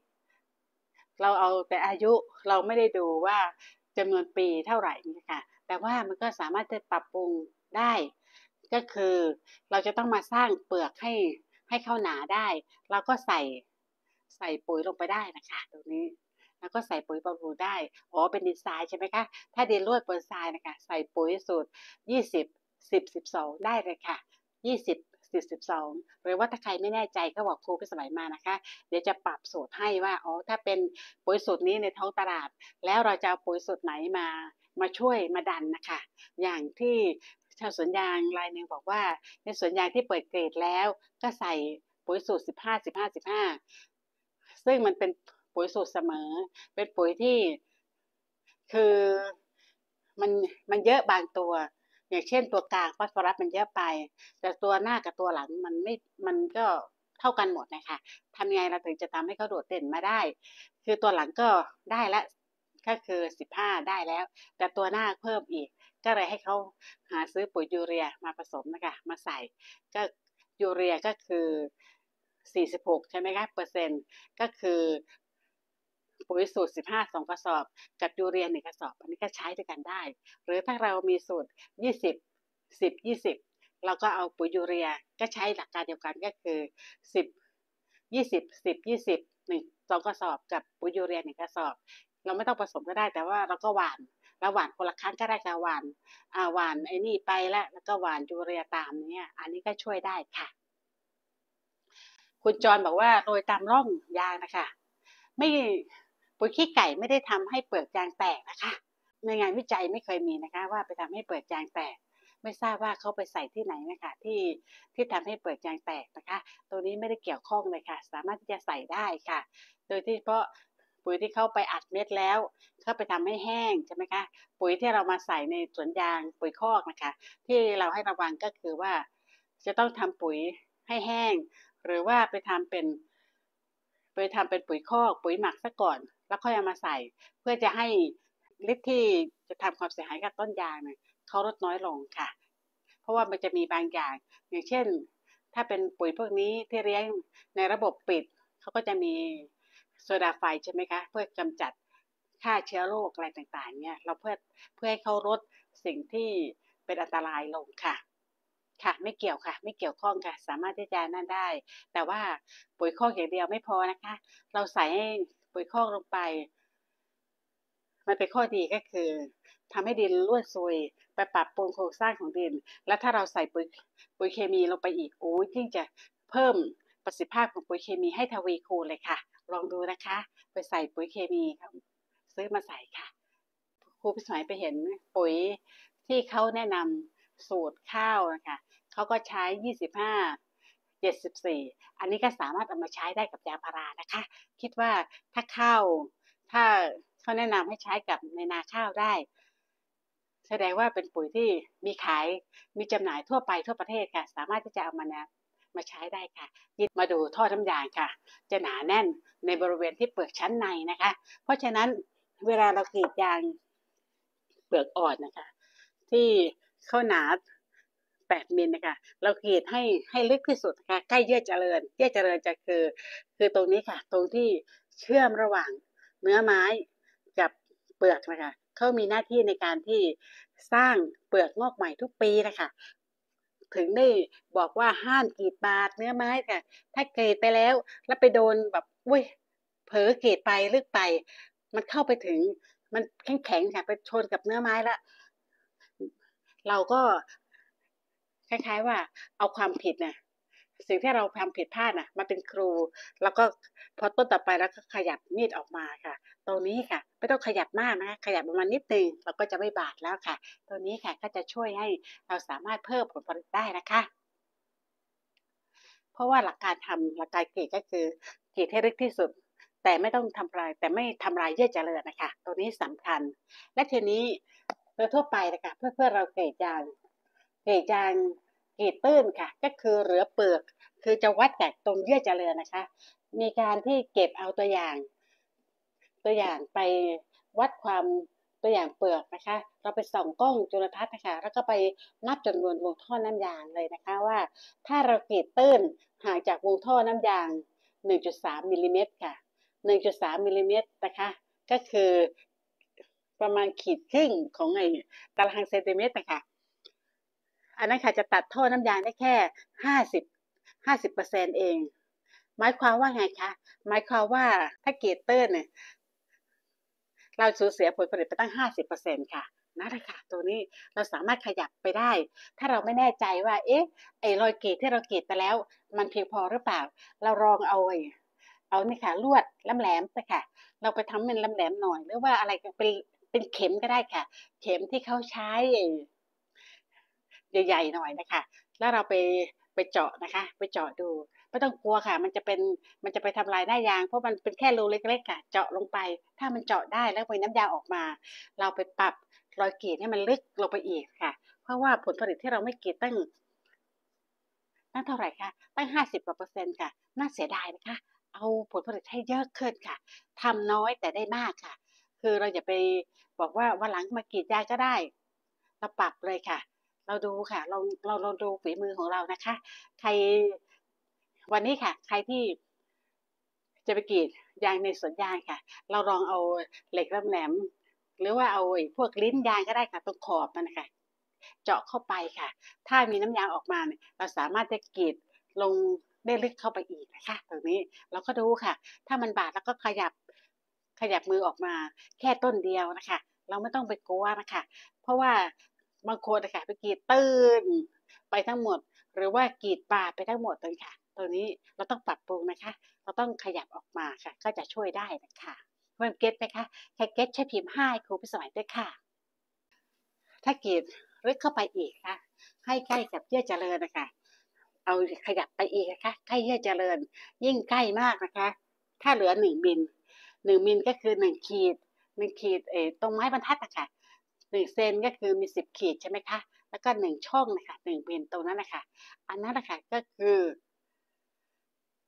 เราเอาแต่อายุเราไม่ได้ดูว่าจำนวนปีเท่าไหร่นะคะแต่ว่ามันก็สามารถจะปรับปรุงได้ ก็คือเราจะต้องมาสร้างเปลือกให้ให้เข้าหนาได้ เราก็ใส่ใส่ปุ๋ยลงไปได้นะคะตรงนี้แล้วก็ใส่ปุ๋ยบำรุงได้อ๋อเป็นดินทรายใช่ไหมคะถ้าดินร่วนบนทรายนะคะใส่ปุ๋ยสูตร 20 10 12 ได้เลยค่ะ 20 10 12หรือว่าถ้าใครไม่แน่ใจก็บอกครูพิสมัยมานะคะ เดี๋ยวจะปรับสูตรให้ว่าอ๋อถ้าเป็นปุ๋ยสูตรนี้ในท้องตลาด แล้วเราจะเอาปุ๋ยสูตรไหนมามาช่วยมาดันนะคะ อย่างที่ ชาวสวนยางรายหนึ่งบอกว่า ในสวนยางที่เปิดเกรดแล้ว ก็ใส่ปุ๋ยสูตร 15 15 15 ซึ่งมันเป็นปุ๋ยสูตรเสมอ เป็นปุ๋ยที่คือมันมันเยอะบางตัว อย่างเช่นตัวกลางฟอสฟอรัสมันเยอะไป แต่ตัวหน้ากับตัวหลังมันไม่มันก็เท่ากันหมดนะคะทำยังไงเราถึงจะทำให้เขาโดดเด่นมาได้ คือตัวหลังก็ได้ละก็คือสิบห้าได้แล้ว แต่ตัวหน้าเพิ่มอีก ก็เลยให้เขาหาซื้อปุ๋ยยูเรียมาผสมนะคะมาใส่ก็ยูเรียก็คือสี่สิบหกใช่ไหมคะเปอร์เซ็นต์ก็คือปุ๋ยสูตร 15 2 กระสอบ กับยูเรีย1กระสอบ อันนี้ก็ใช้ด้วยกันได้ หรือถ้าเรามีสูตร 20 10 20 เราก็เอาปุ๋ยยูเรียก็ใช้หลักการเดียวกันก็คือ 10 20 10 20 1 2 กระสอบ กับปุ๋ยยูเรีย1กระสอบ เราไม่ต้องผสมก็ได้แต่ว่าเราก็หว่าน ราหว่านคนละครั้งก็ได้ค่ะหวานอ่าหวานไอ้นี่ไปแล้วแล้วก็หวานยูเรียตามเนี้ยอันนี้ก็ช่วยได้ค่ะ คุณจรบอกว่าโรยตามร่องยางนะคะไม่ปุ๋ยขี้ไก่ไม่ได้ทำให้เปลือกยางแตกนะคะ ในงานวิจัยไม่เคยมีนะคะ ว่าไปทำให้เปลือกยางแตก ไม่ทราบว่าเขาไปใส่ที่ไหนนะคะที่ที่ทำให้เปลือกยางแตกนะคะ ตัวนี้ไม่ได้เกี่ยวข้องเลยค่ะ สามารถที่จะใส่ได้ค่ะ โดยที่เพราะ ปุ๋ยที่เข้าไปอัดเม็ดแล้วเข้าไปทำให้แห้งใช่ไหมคะ ปุ๋ยที่เรามาใส่ในสวนยางปุ๋ยคอกนะคะ ที่เราให้ระวังก็คือว่า จะต้องทำปุ๋ยให้แห้ง หรือว่าไปทำเป็น ไปทำเป็นปุ๋ยคอก ปุ๋ยหมักซะก่อน แล้วค่อยเอามาใส่ เพื่อจะให้ฤทธิ์ที่จะทำความเสียหายกับต้นยางเนี่ยเขาลดน้อยลงค่ะ เพราะว่ามันจะมีบางอย่าง อย่างเช่น ถ้าเป็นปุ๋ยพวกนี้ที่เลี้ยงในระบบปิดเขาก็จะมี โซดาไฟใช่ไหมคะ เพื่อกำจัดฆ่าเชื้อโรคอะไรต่างๆเนี่ยเราเพื่อเพื่อให้เขาลดสิ่งที่เป็นอันตรายลงค่ะ ค่ะ ไม่เกี่ยวค่ะ ไม่เกี่ยวข้องค่ะ สามารถที่จะนั่นได้ แต่ว่าปุ๋ยคอกอย่างเดียวไม่พอนะคะ เราใส่ให้ปุ๋ยคอกลงไป มันเป็นข้อดีก็คือทำให้ดินร่วนซุยไปปรับปรุงโครงสร้างของดิน แล้วถ้าเราใส่ปุ๋ยปุ๋ยเคมีลงไปอีกโอ้ยยิ่งจะเพิ่มประสิทธิภาพของปุ๋ยเคมีให้ทวีคูณเลยค่ะ ลองดูนะคะ ไปใส่ปุ๋ยเคมีครับซื้อมาใส่ค่ะครูพิสมัยไปเห็นปุ๋ยที่เขาแนะนำสูตรข้าวนะคะเขาก็ใช้ 25 74 อันนี้ก็สามารถเอามาใช้ได้กับยางพารานะคะ คิดว่าถ้าข้าวถ้าเขาแนะนำให้ใช้กับในนาข้าวได้ แสดงว่าเป็นปุ๋ยที่มีขายมีจำหน่ายทั่วไปทั่วประเทศค่ะ สามารถที่จะเอามานะ มาใช้ได้ค่ะยิมาดูท่อน้ำยางค่ะ จะหนาแน่นในบริเวณที่เปลือกชั้นในนะคะ เพราะฉะนั้นเวลาเรากรีดยางเปลือกอ่อนนะคะ ที่เข้าหนาแปดมิลนะคะ เรากรีดให้ให้ลึกที่สุดนะคะใกล้เยื่อเจริญ เยื่อเจริญจะคือ คือตรงนี้ค่ะ ตรงที่เชื่อมระหว่างเนื้อไม้กับเปลือกนะคะเขามีหน้าที่ในการที่สร้างเปลือกงอกใหม่ทุกปีนะคะ ถึงได้บอกว่าห้ามกีดบาดเนื้อไม้ค่ะ ถ้าเกรดไปแล้ว แล้วไปโดนแบบอุ้ยเผลอเกรดไปลึกไป มันเข้าไปถึง มันแข็งแข็งค่ะไปชนกับเนื้อไม้ละเราก็คล้ายๆว่าเอาความผิดนะ สิ่งที่เราทำผิดพลาดนะมาเป็นครู แล้วก็พอต้นต่อไปแล้วก็ขยับมีดออกมาค่ะ ตรงนี้ค่ะ ไม่ต้องขยับมากนะคะขยับประมาณนิดนึงเราก็จะไม่บาดแล้วค่ะ ตัวนี้ค่ะก็จะช่วยให้เราสามารถเพิ่มผลผลิตได้นะคะ เพราะว่าหลักการทำหลักการกรีดก็คือกรีดให้ลึกที่สุด แต่ไม่ต้องทำลายแต่ไม่ทำลายเยื่อเจริญนะคะ ตัวนี้สำคัญ และทีนี้โดยทั่วไปนะคะเพื่อเพื่อเราเกรดยางเกรดยาง กรีดตื้นค่ะ ก็คือเหลือเปลือก คือจะวัดจากตรงเยื่อเจริญนะคะ มีการที่เก็บเอาตัวอย่าง ตัวอย่างไปวัดความตัวอย่างเปลือกนะคะ เราไปส่องกล้องจุลทรรศน์นะคะแล้วก็ไปนับจำนวนวงท่อน้ำยางเลยนะคะว่า ถ้าเรากรีดตื้นห่างจากวงท่อน้ำยาง 1.3มิลลิเมตรค่ะ 1.3มิลลิเมตรนะคะ ก็คือประมาณขีดครึ่งของไอ้ตารางเซนติเมตรนะคะ อันนั้นค่ะจะตัดท่อน้ำยางได้แค่ห้าสิบห้าสิบเปอร์เซ็นเอง หมายความว่าไงคะหมายความว่าถ้าเกตเตอร์เนี่ยเราสูญเสียผลผลิตไปตั้งห้าสิบเปอร์เซ็นค่ะนั่นแหละค่ะตัวนี้เราสามารถขยับไปได้ ถ้าเราไม่แน่ใจว่า เอ๊ะไอ้รอยเกตที่เราเกตไปแล้ว มันเพียงพอหรือเปล่า เราลองเอาไอ้เอานี่ค่ะลวดลแหลมไปค่ะ เราไปทำเป็นลแหลมหน่อย หรือว่าอะไรเป็นเป็นเข็มก็ได้ค่ะ เข็มที่เขาใช้ ใหญ่ๆหน่อยนะคะ แล้วเราไปไปเจาะนะคะ ไปเจาะดูไม่ต้องกลัวค่ะ มันจะเป็นมันจะไปทำลายหน้ายาง เพราะมันเป็นแค่รูเล็กๆค่ะ เจาะลงไป ถ้ามันเจาะได้แล้วมีน้ำยางออกมา เราไปปรับรอยกรีดให้มันลึกลงไปอีกค่ะ เพราะว่าผลผลิตที่เราไม่กรีดตั้งตั้งเท่าไหร่คะตั้งห้าสิบกว่าเปอร์เซ็นต์ค่ะ น่าเสียดายนะคะ เอาผลผลิตให้เยอะขึ้นค่ะทำน้อยแต่ได้มากค่ะ คือเราอย่าไปบอกว่าวันหลังมากรีดยางก็ได้ เราปรับเลยค่ะ เราดูค่ะ เราเราเราดูฝีมือของเรานะคะ ใครวันนี้ค่ะ ใครที่จะไปกรีดยางในสวนยางค่ะ เราลองเอาเหล็กแหลมหรือว่าเอาพวกลิ้นยางก็ได้ค่ะตรงขอบมันนะคะเจาะเข้าไปค่ะ ถ้ามีน้ำยางออกมาเนี่ยเราสามารถจะกรีดลงได้ลึกเข้าไปอีกนะคะ ตรงนี้เราก็ดูค่ะ ถ้ามันบาดแล้วก็ขยับขยับมือออกมา แค่ต้นเดียวนะคะ เราไม่ต้องไปกลัวนะคะ เพราะว่า บางคนนะคะไปกรีดตื้นไปทั้งหมด หรือว่ากรีดปลาไปทั้งหมดเลยค่ะ ตัวนี้เราต้องปรับปรุงนะคะ เราต้องขยับออกมาค่ะ ก็จะช่วยได้นะคะเพื่อนเก็ตไหมคะใครเก็ตใช้พิมพ์ให้ครูพิสมัยด้วยค่ะ ถ้ากรีดลึกเข้าไปอีกค่ะ ให้ใกล้กับเยื่อเจริญนะคะ เอาขยับไปอีกนะคะใกล้เยื่อเจริญ ยิ่งใกล้มากนะคะ ถ้าเหลือหนึ่งมิลหนึ่งมิลก็คือหนึ่งขีดหนึ่งขีดเอตรงไม้บรรทัดนะคะ หนึ่งเซนก็คือมีสิบขีดใช่ไหมคะ แล้วก็หนึ่งช่องนะคะหนึ่งเบนตรงนั้นนะคะอันนั้นนะคะก็คือ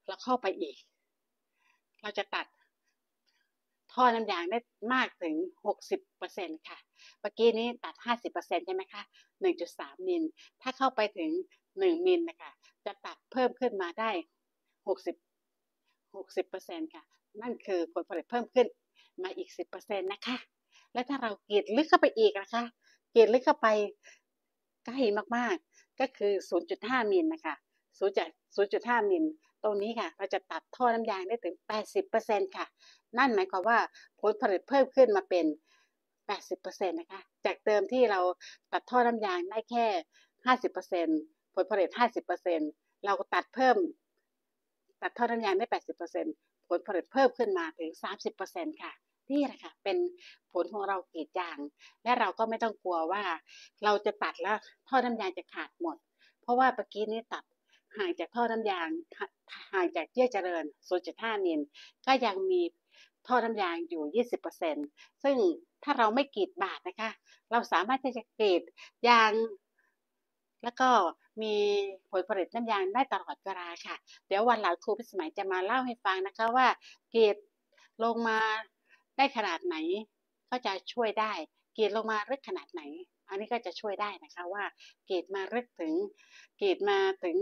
เราเข้าไปอีก เราจะตัดท่อน้ำยางได้มากถึงหกสิบเปอร์เซ็นค่ะ เมื่อกี้นี้ตัดห้าสิบเปอร์เซ็นใช่ไหมคะหนึ่งจุดสามมิล ถ้าเข้าไปถึงหนึ่งมิลนะคะ จะตัดเพิ่มขึ้นมาได้หกสิบหกสิบเปอร์เซ็นค่ะ นั่นคือผลผลิตเพิ่มขึ้นมาอีกสิบเปอร์เซ็นต์นะคะ และถ้าเราเกลียดลึกเข้าไปอีกนะคะ เกลียดลึกเข้าไปใกล้มากๆ ก็คือ 0.5 มิลนะคะ0.5 มิลตรงนี้ค่ะ เราจะตัดท่อน้ำยางได้ถึง 80%ค่ะ นั่นหมายความว่าผลผลิตเพิ่มขึ้นมาเป็น 80%นะคะ จากเดิมที่เราตัดท่อน้ำยางได้แค่ 50%ผลผลิต 50%เราตัดเพิ่ม ตัดท่อน้ำยางได้ 80%ผลผลิตเพิ่มขึ้นมาถึง 30%ค่ะ นี่แหละค่ะเป็นผลของเรากรีดยาง และเราก็ไม่ต้องกลัวว่า เราจะตัดแล้วท่อน้ำยางจะขาดหมด เพราะว่าเมื่อกี้นี้ตัดห่างจากท่อน้ำยางห่างจากเยื่อเจริญ0.5มิลก็ยังมีท่อน้ำยางอยู่ 20%ซึ่งถ้าเราไม่กรีดบาดนะคะ เราสามารถที่จะกรีดยาง แล้วก็มีผลผลิตน้ำยางได้ตลอดเวลาค่ะ เดี๋ยววันหลังครูพิสมัยจะมาเล่าให้ฟังนะคะว่ากรีดลงมา ได้ขนาดไหนก็จะช่วยได้ เกรดลงมาลึกขนาดไหน อันนี้ก็จะช่วยได้นะคะว่า เกรดมาลึกถึง เกรดมาถึง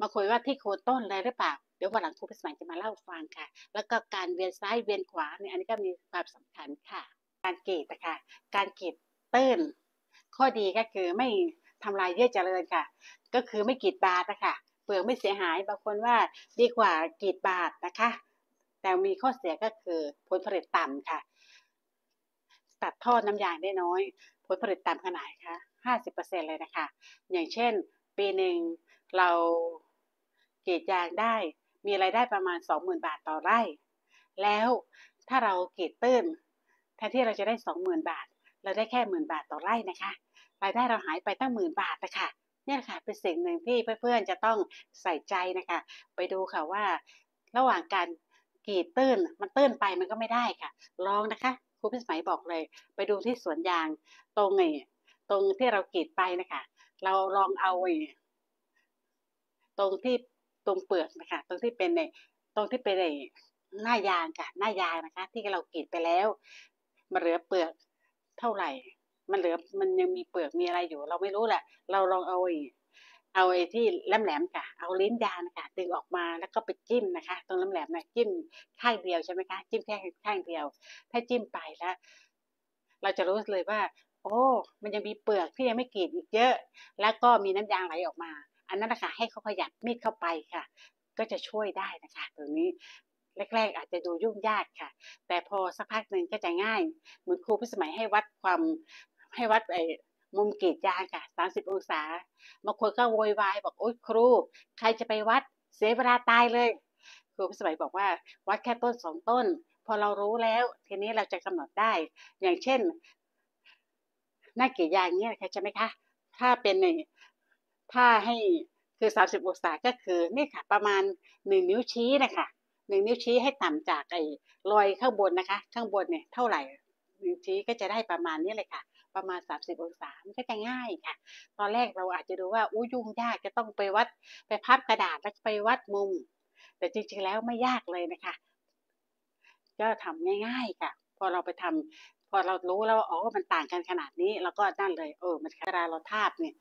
มาคุยว่าที่โคนต้นเลยหรือเปล่า เดี๋ยววันหลังครูพิสมัยจะมาเล่าฟังค่ะ แล้วก็การเวียนซ้ายเวียนขวาเนี่ยอันนี้ก็มีความสำคัญค่ะ การเกรดนะคะการเกรดตื้น ข้อดีก็คือไม่ทำลายเยื่อเจริญค่ะ ก็คือไม่กรีดบาดนะคะเปลือกไม่เสียหายบางคนว่าดีกว่ากรีดบาดนะคะ แต่มีข้อเสียก็คือผลผลิตต่ำค่ะ ตัดทอดน้ำยางได้น้อย ผลผลิตต่ำขนาดคะห้าสิบเปอร์เซ็นเลยนะคะ อย่างเช่น ปีหนึ่งเรากรีดยางได้ มีไรายได้ประมาณสองหมื่นบาทต่อไร่ แล้วถ้าเรากรีดตื้นแทนที่เราจะได้สองหมื่นบาท เราได้แค่หมื่นบาทต่อไร่นะคะรายได้เราหายไปตั้งหมื่นบาทนะคะนี่ค่ะเป็นสิ่งหนึ่งที่เพื่อนๆจะต้องใส่ใจนะคะ ไปดูค่ะว่า ระหว่างการ กีดตื้น มันตื้นไปมันก็ไม่ได้ค่ะ ลองนะคะครูพิสมัยบอกเลย ไปดูที่สวนยางตรงไอ้ตรงที่เรากีดไปนะคะ เราลองเอาไอ้ตรงที่ตรงเปลือกนะคะ ตรงที่เป็นในตรงที่เป็นในหน้ายางค่ะ หน้ายางนะคะ ที่เรากีดไปแล้ว มันเหลือเปลือกเท่าไหร่ มันเหลือมันยังมีเปลือกมีอะไรอยู่ เราไม่รู้แหละ เราลองเอาไอ้ เอาไอ้ที่แหลมๆค่ะ เอาลิ้นยางนะคะดึงออกมาแล้วก็ไปจิ้มนะคะ ตรงแหลมๆนะจิ้มข้างเดียวใช่ไหมคะจิ้มแค่ข้างเดียว ถ้าจิ้มไปแล้ว เราจะรู้เลยว่า โอ้ มันยังมีเปลือกที่ยังไม่กรีดอีกเยอะ แล้วก็มีน้ำยางไหลออกมา อันนั้นนะคะให้เขาขยับมีดเข้าไปค่ะ ก็จะช่วยได้นะคะตรงนี้แรกๆอาจจะดูยุ่งยากค่ะ แต่พอสักพักหนึ่งก็จะง่าย เหมือนครูพิสมัยให้วัดความให้วัดไอ มุมกรีดยางค่ะสามสิบองศาบางคนก็โวยวายบอกโอ๊ยครู ใครจะไปวัดเสียเวลาตายเลยครูพิสมัยบอกว่าวัดแค่ต้นสองต้น พอเรารู้แล้ว ทีนี้เราจะกำหนดได้ อย่างเช่นหน้ากรีดยางเนี่ยใช่ไหมคะ ถ้าเป็นในถ้าให้คือสามสิบองศาก็คือนี่ค่ะ ประมาณหนึ่งนิ้วชี้นะคะหนึ่งนิ้วชี้ให้ต่ำจากไอ้รอยข้างบนนะคะ ข้างบนเนี่ยเท่าไหร่นิ้วชี้ก็จะได้ประมาณนี้เลยค่ะ ประมาณ 30 องศา มันก็จะง่ายค่ะ ตอนแรกเราอาจจะดูว่าอู้ยุ่งยากจะต้องไปวัดไปพับกระดาษแล้วไปวัดมุม แต่จริงๆแล้วไม่ยากเลยนะคะ ก็ทำง่าย ๆค่ะ พอเราไปทำพอเรารู้แล้วว่าอ๋อ มันต่างกันขนาดนี้เราก็นั่นเลย เออ มันเวลาเราทาบเนี่ย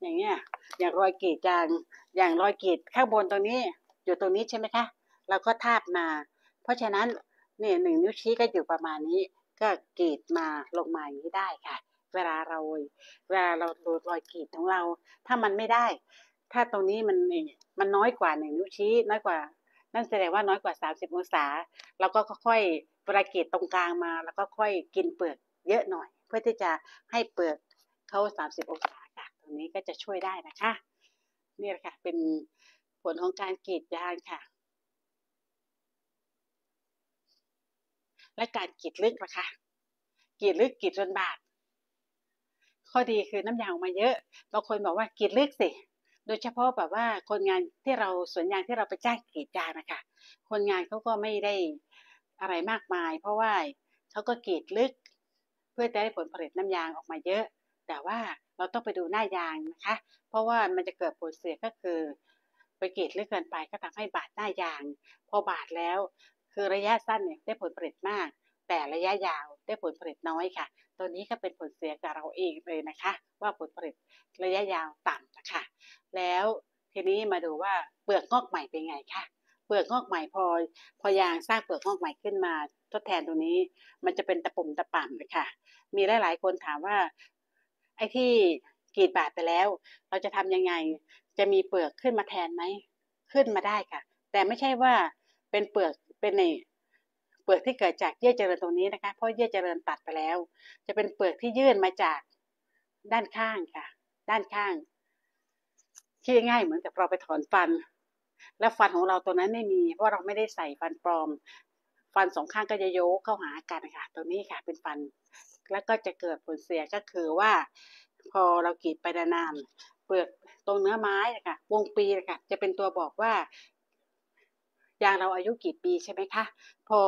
อย่างเงี้ย อย่างรอยกรีดจางอย่างรอยกรีดข้างบนตรงนี้ อยู่ตรงนี้ใช่ไหมคะ เราก็ทาบมา เพราะฉะนั้นเนี่ยหนึ่งนิ้วชี้ก็อยู่ประมาณนี้ ก็กรีดมาลงมาอย่างนี้ได้ค่ะ เวลาเราเวลาเราดูรอยกรีดของเรา ถ้ามันไม่ได้ ถ้าตรงนี้มันมันน้อยกว่าหนึ่งนิ้วชี้น้อยกว่า นั่นแสดงว่าน้อยกว่าสามสิบองศาเราก็ค่อยเวลากรีดตรงกลางมา แล้วก็ค่อยกินเปลือกเยอะหน่อย เพื่อที่จะให้เปลือกเขาสามสิบองศาค่ะตรงนี้ก็จะช่วยได้นะคะ นี่แหละค่ะเป็นผลของการกรีดยางค่ะ และการกรีดลึกนะคะกรีดลึกกรีดจนบาด ข้อดีคือน้ำยางออกมาเยอะบางคนบอกว่ากรีดลึกสิ โดยเฉพาะแบบว่าคนงานที่เราสวนยางที่เราไปจ้างกรีดยางนะคะ คนงานเขาก็ไม่ได้อะไรมากมาย เพราะว่าเขาก็กรีดลึก เพื่อจะได้ผลผลิตน้ำยางออกมาเยอะ แต่ว่าเราต้องไปดูหน้ายางนะคะ เพราะว่ามันจะเกิดผลเสียก็คือไปกรีดลึกเกินไปก็ทำให้บาดหน้ายาง พอบาดแล้ว คือระยะสั้นเนี่ยได้ผลผลิตมาก แต่ระยะยาวได้ผลผลิตน้อยค่ะ ตัวนี้ก็เป็นผลเสียกับเราเองเลยนะคะ ว่าผลผลิตระยะยาวต่ำนะคะ แล้วทีนี้มาดูว่าเปลือกงอกใหม่เป็นไงคะเปลือกงอกใหม่พอ พอยางสร้างเปลือกงอกใหม่ขึ้นมา ทดแทนตรงนี้ มันจะเป็นตะปุ่มตะป่ำเลยค่ะ มีหลาย ๆ คนถามว่า ไอ้ที่กรีดบาดไปแล้ว เราจะทำยังไง จะมีเปลือกขึ้นมาแทนไหม ขึ้นมาได้ค่ะ แต่ไม่ใช่ว่าเป็นเปลือก เป็นในเปลือกที่เกิดจากเยื่อเจริญตรงนี้นะคะ เพราะเยื่อเจริญตัดไปแล้ว จะเป็นเปลือกที่ยื่นมาจากด้านข้างค่ะ ด้านข้างคิดง่ายเหมือนกับเราไปถอนฟัน แล้วฟันของเราตัวนั้นไม่มีเพราะเราไม่ได้ใส่ฟันปลอม ฟันสองข้างก็จะโยกเข้าหากันค่ะตัวนี้ค่ะเป็นฟัน แล้วก็จะเกิดผลเสียก็คือว่า พอเรากรีดไปนานเปลือกตรงเนื้อไม้นะคะวงปีนะคะจะเป็นตัวบอกว่า อย่างเราอายุกี่ปีใช่ไหมคะพอ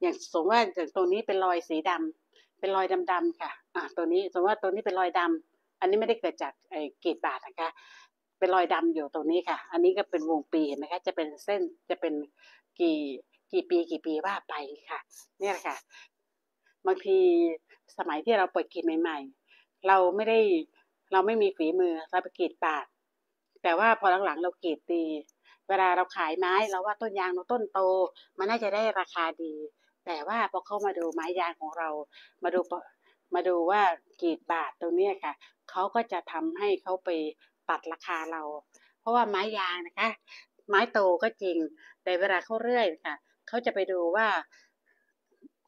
อย่างสมมติว่าอย่างตรงนี้เป็นรอยสีดำเป็นรอยดำๆค่ะอ่าตัวนี้สมมติว่าตัวนี้เป็นรอยดำอันนี้ไม่ได้เกิดจากไอ้กีดบาดนะคะ เป็นรอยดำอยู่ตรงนี้ค่ะ อันนี้ก็เป็นวงปีเห็นไหมคะจะเป็นเส้นจะเป็นกี่กี่ปีกี่ปีว่าไปค่ะนี่ยค่ะ บางทีสมัยที่เราเปิดกีดใหม่ ๆ เราไม่ได้เราไม่มีฝีมือเราไปกีดบาดแต่ว่าพอหลังๆเรากีดตี เวลาเราขายไม้เราว่าต้นยางเราต้นโต มันน่าจะได้ราคาดี แต่ว่าพอเข้ามาดูไม้ยางของเรา มาดูมาดูว่ากีดบาทตรงนี้ค่ะเขาก็จะทำให้เขาไปตัดราคาเรา เพราะว่าไม้ยางนะคะ ไม้โตก็จริง แต่เวลาเขาเรื่อยค่ะเขาจะไปดูว่า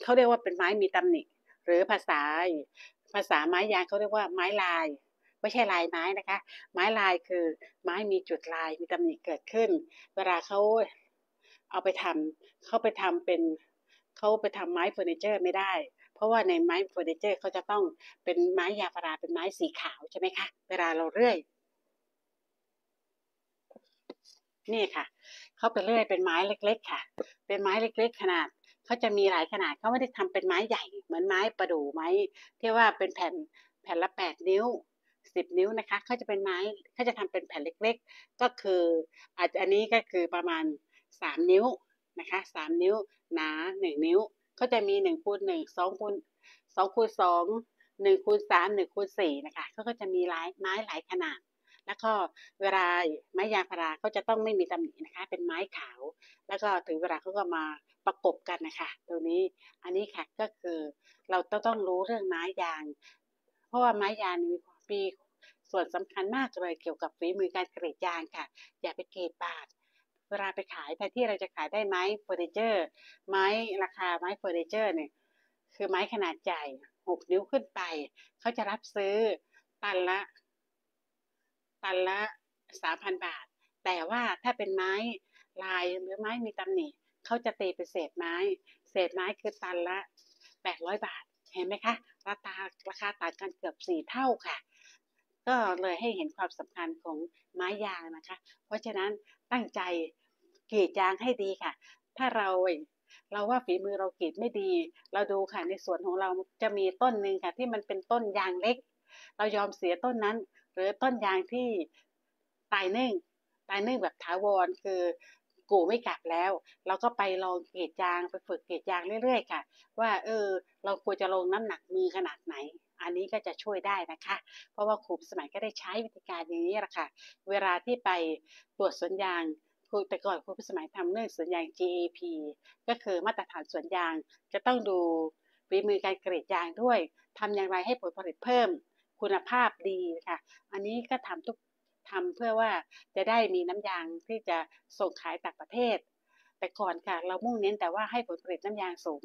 เขาเรียกว่าเป็นไม้มีตำหนิ หรือภาษาภาษาไม้ยางเขาเรียกว่าไม้ลาย ไม่ใช่ลายไม้นะคะ ไม้ลายคือไม้มีจุดลายมีตำหนิเกิดขึ้น เวลาเขาเอาไปทำเขาไปทำเป็นเขาไปทำไม้เฟอร์นิเจอร์ไม่ได้ เพราะว่าในไม้เฟอร์นิเจอร์เขาจะต้องเป็นไม้ยาพาราเป็นไม้สีขาวใช่ไหมคะ เวลาเราเรื่อยนี่ค่ะ เขาไปเลื่อยเป็นไม้เล็ก ๆ ค่ะ เป็นไม้เล็ก ๆ ขนาดเขาจะมีหลายขนาดเขาไม่ได้ทำเป็นไม้ใหญ่ เหมือนไม้ประดู่ไม้ที่ว่าเป็นแผ่นแผ่นละแปดนิ้ว สิบนิ้วนะคะเขาจะเป็นไม้เขาจะทำเป็นแผ่นเล็กๆ ก็คืออาจจะอันนี้ก็คือประมาณสามนิ้วนะคะสามนิ้วหนาหนึ่งนิ้วเขาจะมีหนึ่งคูณหนึ่งสองคูณสองคูณสองหนึ่งคูณสามหนึ่งคูณสี่นะคะเขาก็จะมีหลายไม้หลายขนาด แล้วก็เวลาไม้ยางพาราก็จะต้องไม่มีตำหนินะคะ เป็นไม้ขาว แล้วก็ถึงเวลาเขาก็มาประกบกันนะคะตรงนี้อันนี้ค่ะก็คือเราต้องต้องรู้เรื่องไม้ยาง เพราะว่าไม้ยางมี มีส่วนสำคัญมากเลยเกี่ยวกับฝีมือการกรีดยางค่ะ อย่าไปกรีดบาดเวลาไปขายแทนที่เราจะขายได้ไม้เฟอร์นิเจอร์ไม้ราคาไม้เฟอร์นิเจอร์เนี่ยคือไม้ขนาดใหญ่หกนิ้วขึ้นไป เขาจะรับซื้อตันละ ตันละสามพันบาท แต่ว่าถ้าเป็นไม้ลายหรือไม้มีตำหนิเขาจะตีเป็นเศษไม้ เศษไม้คือตันละแปดร้อยบาท เห็นไหมคะราคาราคาต่างกันเกือบสี่เท่าค่ะ ก็เลยให้เห็นความสำคัญของไม้ยางนะคะ เพราะฉะนั้นตั้งใจกรีดยางให้ดีค่ะ ถ้าเราเราว่าฝีมือเรากรีดไม่ดี เราดูค่ะในสวนของเราจะมีต้นหนึ่งค่ะ ที่มันเป็นต้นยางเล็ก เรายอมเสียต้นนั้น หรือต้นยางที่ตายนึ่งตายนึ่งแบบถาวรคือกูไม่กลับแล้ว เราก็ไปลองเกรดยางไปฝึกเกรดยางเรื่อยๆค่ะ ว่าเออ เราควรจะลงน้ำหนักมือขนาดไหน อันนี้ก็จะช่วยได้นะคะ เพราะว่าครูสมัยก็ได้ใช้วิธีการอย่างนี้แหละค่ะ เวลาที่ไปตรวจสวนยางครูแต่ก่อนครูสมัยทำเรื่องสวนยาง GAP ก็คือมาตรฐานสวนยางจะต้องดูฝีมือการกรีดยางด้วยทำอย่างไรให้ผลผลิตเพิ่ม คุณภาพดีค่ะ อันนี้ก็ทำทุกทำเพื่อว่าจะได้มีน้ำยางที่จะส่งขายต่างประเทศ แต่ก่อนค่ะเรามุ่งเน้นแต่ว่าให้ผลผลิตน้ำยางสูง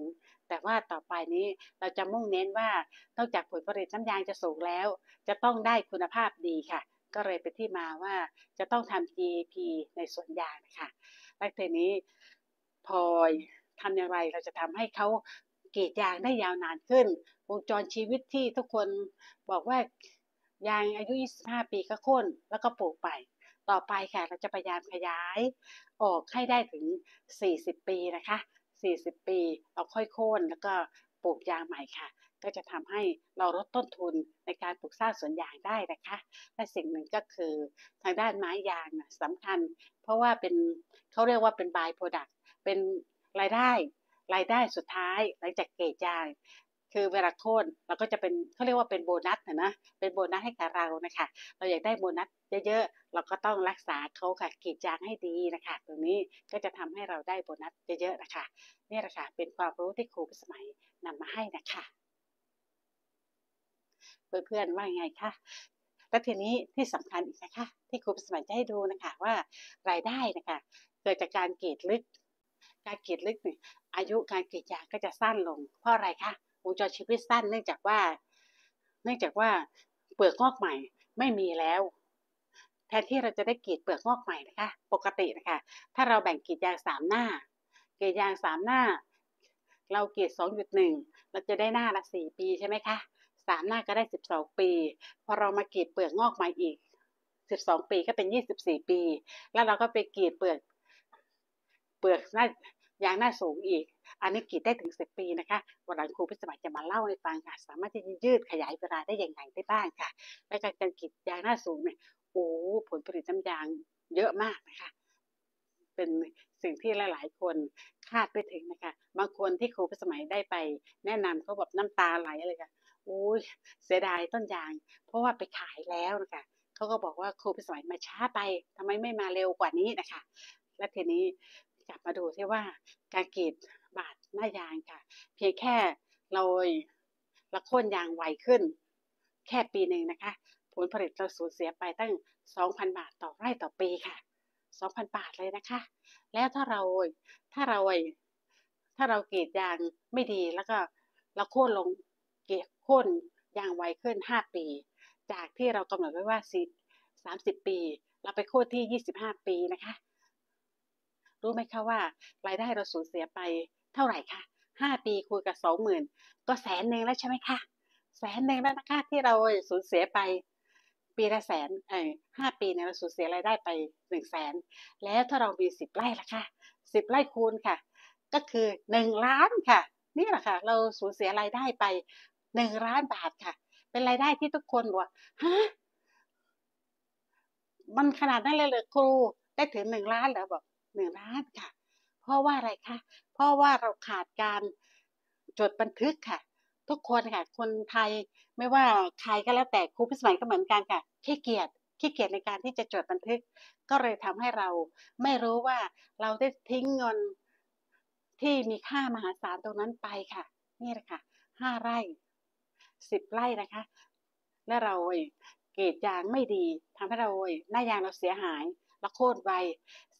แต่ว่าต่อไปนี้เราจะมุ่งเน้นว่านอกจากผลผลิตน้ำยางจะสูงแล้ว จะต้องได้คุณภาพดีค่ะ ก็เลยเป็นที่มาว่าจะต้องทำ GAP ในสวนยางค่ะแล้วทีนี้พอทำอย่างไรเราจะทำให้เขาเกรีดยางได้ยาวนานขึ้น วงจรชีวิตที่ทุกคนบอกว่ายางอายุ 25 ปีก็โค่นแล้วก็ปลูกไป ต่อไปค่ะเราจะพยายามขยายออกให้ได้ถึง 40 ปีนะคะ 40 ปีเราค่อยโค่นแล้วก็ปลูกยางใหม่ค่ะ ก็จะทำให้เราลดต้นทุนในการปลูกสร้างสวนยางได้นะคะ และสิ่งหนึ่งก็คือทางด้านไม้ยางสำคัญ เพราะว่าเป็นเขาเรียกว่าเป็น by-product เป็นรายได้รายได้สุดท้ายหลังจากกรีดยาง คือเวลาโค่นเราก็จะเป็นเขาเรียกว่าเป็นโบนัสนะนะเป็นโบนัสให้กับเรานะคะเราอยากได้โบนัสเยอะๆเราก็ต้องรักษาเขาค่ะกรีดยางให้ดีนะคะตรงนี้ก็จะทำให้เราได้โบนัสเยอะๆนะคะนี่แหละค่ะเป็นความรู้ที่ครูพิสมัยนำมาให้นะคะเพื่อนๆว่าไงคะและทีนี้ที่สำคัญอีกนะคะที่ครูพิสมัยจะให้ดูนะคะว่ารายได้นะคะเกิดจากการกีดลึกการกรีดลึกเนี่ยอายุการกรีดยางก็จะสั้นลงเพราะอะไรคะ วงจรชีวิตสั้น เนื่องจากว่า เนื่องจากว่าเปลือกงอกใหม่ไม่มีแล้ว แทนที่เราจะได้กรีดเปลือกงอกใหม่นะคะ ปกตินะคะ ถ้าเราแบ่งกรีดยางสามหน้ากรีดยางสามหน้า เรากรีดสองจุดหนึ่งเราจะได้หน้าละสี่ปีใช่ไหมคะสามหน้าก็ได้สิบสองปี พอเรามากรีดเปลือกงอกใหม่อีกสิบสองปีก็เป็นยี่สิบสี่ปี แล้วเราก็ไปกรีดเปลือกเปลือกหน้า ยางหน้าสูงอีก อันนี้กีดได้ถึงสิบปีนะคะวันหลังครูพิสมัยจะมาเล่าให้ฟังค่ะ สามารถที่จะยืดขยายเวลาได้อย่างไรได้บ้างค่ะ และการกีดยางหน้าสูงเนี่ยโอ้ผลผลิตน้ำยางเยอะมากนะคะเป็นสิ่งที่หลาย ๆ คนคาดไปถึงนะคะ บางคนที่ครูพิสมัยได้ไป แนะนำเขาแบบน้ำตาไหลเลยค่ะโอ้ยเสียดายต้นยาง เพราะว่าไปขายแล้วนะคะเขาก็บอกว่าครูพิสมัยมาช้าไปทำไมไม่มาเร็วกว่านี้นะคะ และทีนี้ กลับมาดูที่ว่าการกรีดบาดหน้ายางค่ะ เพียงแค่เราละโค่นยางไวขึ้น แค่ปีหนึ่งนะคะ ผลผลิตเราสูญเสียไปตั้ง 2,000 บาทต่อไร่ต่อปีค่ะ 2,000 บาทเลยนะคะ แล้วถ้าเราถ้าเราถ้าเรากรีดยางไม่ดีแล้วก็เราโค่นลงเกียโค่นยางไวขึ้น 5 ปี จากที่เรากำหนดไว้ว่า 30 ปี เราไปโค่นที่ 25 ปีนะคะ รู้ไหมคะว่ารายได้เราสูญเสียไปเท่าไหร่คะห้าปีคูณกับสองหมื่นก็แสนหนึ่งแล้วใช่ไหมคะแสนหนึ่งแล้วนะคะที่เราสูญเสียไป ปีละแสนเออห้าปีเนี่ยเราสูญเสียรายได้ไปหนึ่งแสนแล้วถ้าเรามีสิบไร่ละคะสิบไร่คูณค่ะ ก็คือหนึ่งล้านค่ะ นี่แหละค่ะ เราสูญเสียรายได้ไปหนึ่งล้านบาทค่ะ เป็นรายได้ที่ทุกคนบอกฮะมันขนาดนั้นเลยเหรอครูได้ถึงหนึ่งล้านแล้วบอก หนึ่งล้านค่ะ เพราะว่าอะไรคะ เพราะว่าเราขาดการจดบันทึกค่ะ ทุกคนค่ะ คนไทยไม่ว่าใครก็แล้วแต่ครูพิสมัยก็เหมือนกันค่ะขี้เกียจขี้เกียจในการที่จะจดบันทึก ก็เลยทำให้เราไม่รู้ว่าเราได้ทิ้งเงินที่มีค่ามหาศาลตรงนั้นไปค่ะ นี่แหละค่ะห้าไร่สิบไร่นะคะ และเราเกรดยางไม่ดีทำให้เราหน้ายางเราเสียหาย ละโคตรไว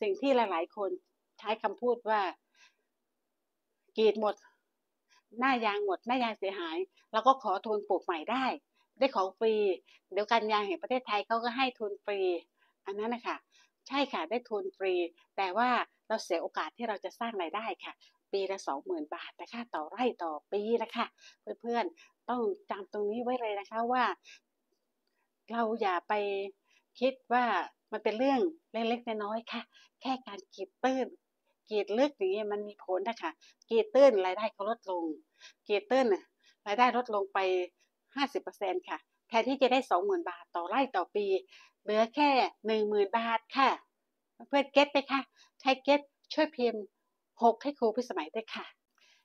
สิ่งที่หลาย ๆ คนใช้คำพูดว่าเกรดหมด หน้ายางหมด หน้ายางเสียหายเราก็ขอทุนปลูกใหม่ได้ ได้ของฟรี เดี๋ยวการยางแห่งประเทศไทยเขาก็ให้ทุนฟรี อันนั้นนะคะใช่ค่ะได้ทุนฟรี แต่ว่าเราเสียโอกาสที่เราจะสร้างรายได้ค่ะ ปีละสองหมื่นบาทนะคะต่อไร่ต่อปีนะคะ เพื่อนๆต้องจำตรงนี้ไว้เลยนะคะว่า เราอย่าไปคิดว่า มันเป็นเรื่องเล็กๆน้อยๆค่ะ แค่การกีดตื้นกีดลึกอย่างนี้มันมีผลนะคะกีดตื้นรายได้ก็ลดลงกีดตื้นรายได้ลดลงไปห้าสิบเปอร์เซ็นค่ะ แทนที่จะได้สองหมื่นบาทต่อไร่ต่อปี เหลือแค่หนึ่งหมื่นบาทค่ะ เพื่อนเก็ตไปค่ะ ใครเก็ตช่วยพิมพ์หกให้ครูพิสมัยด้วยค่ะ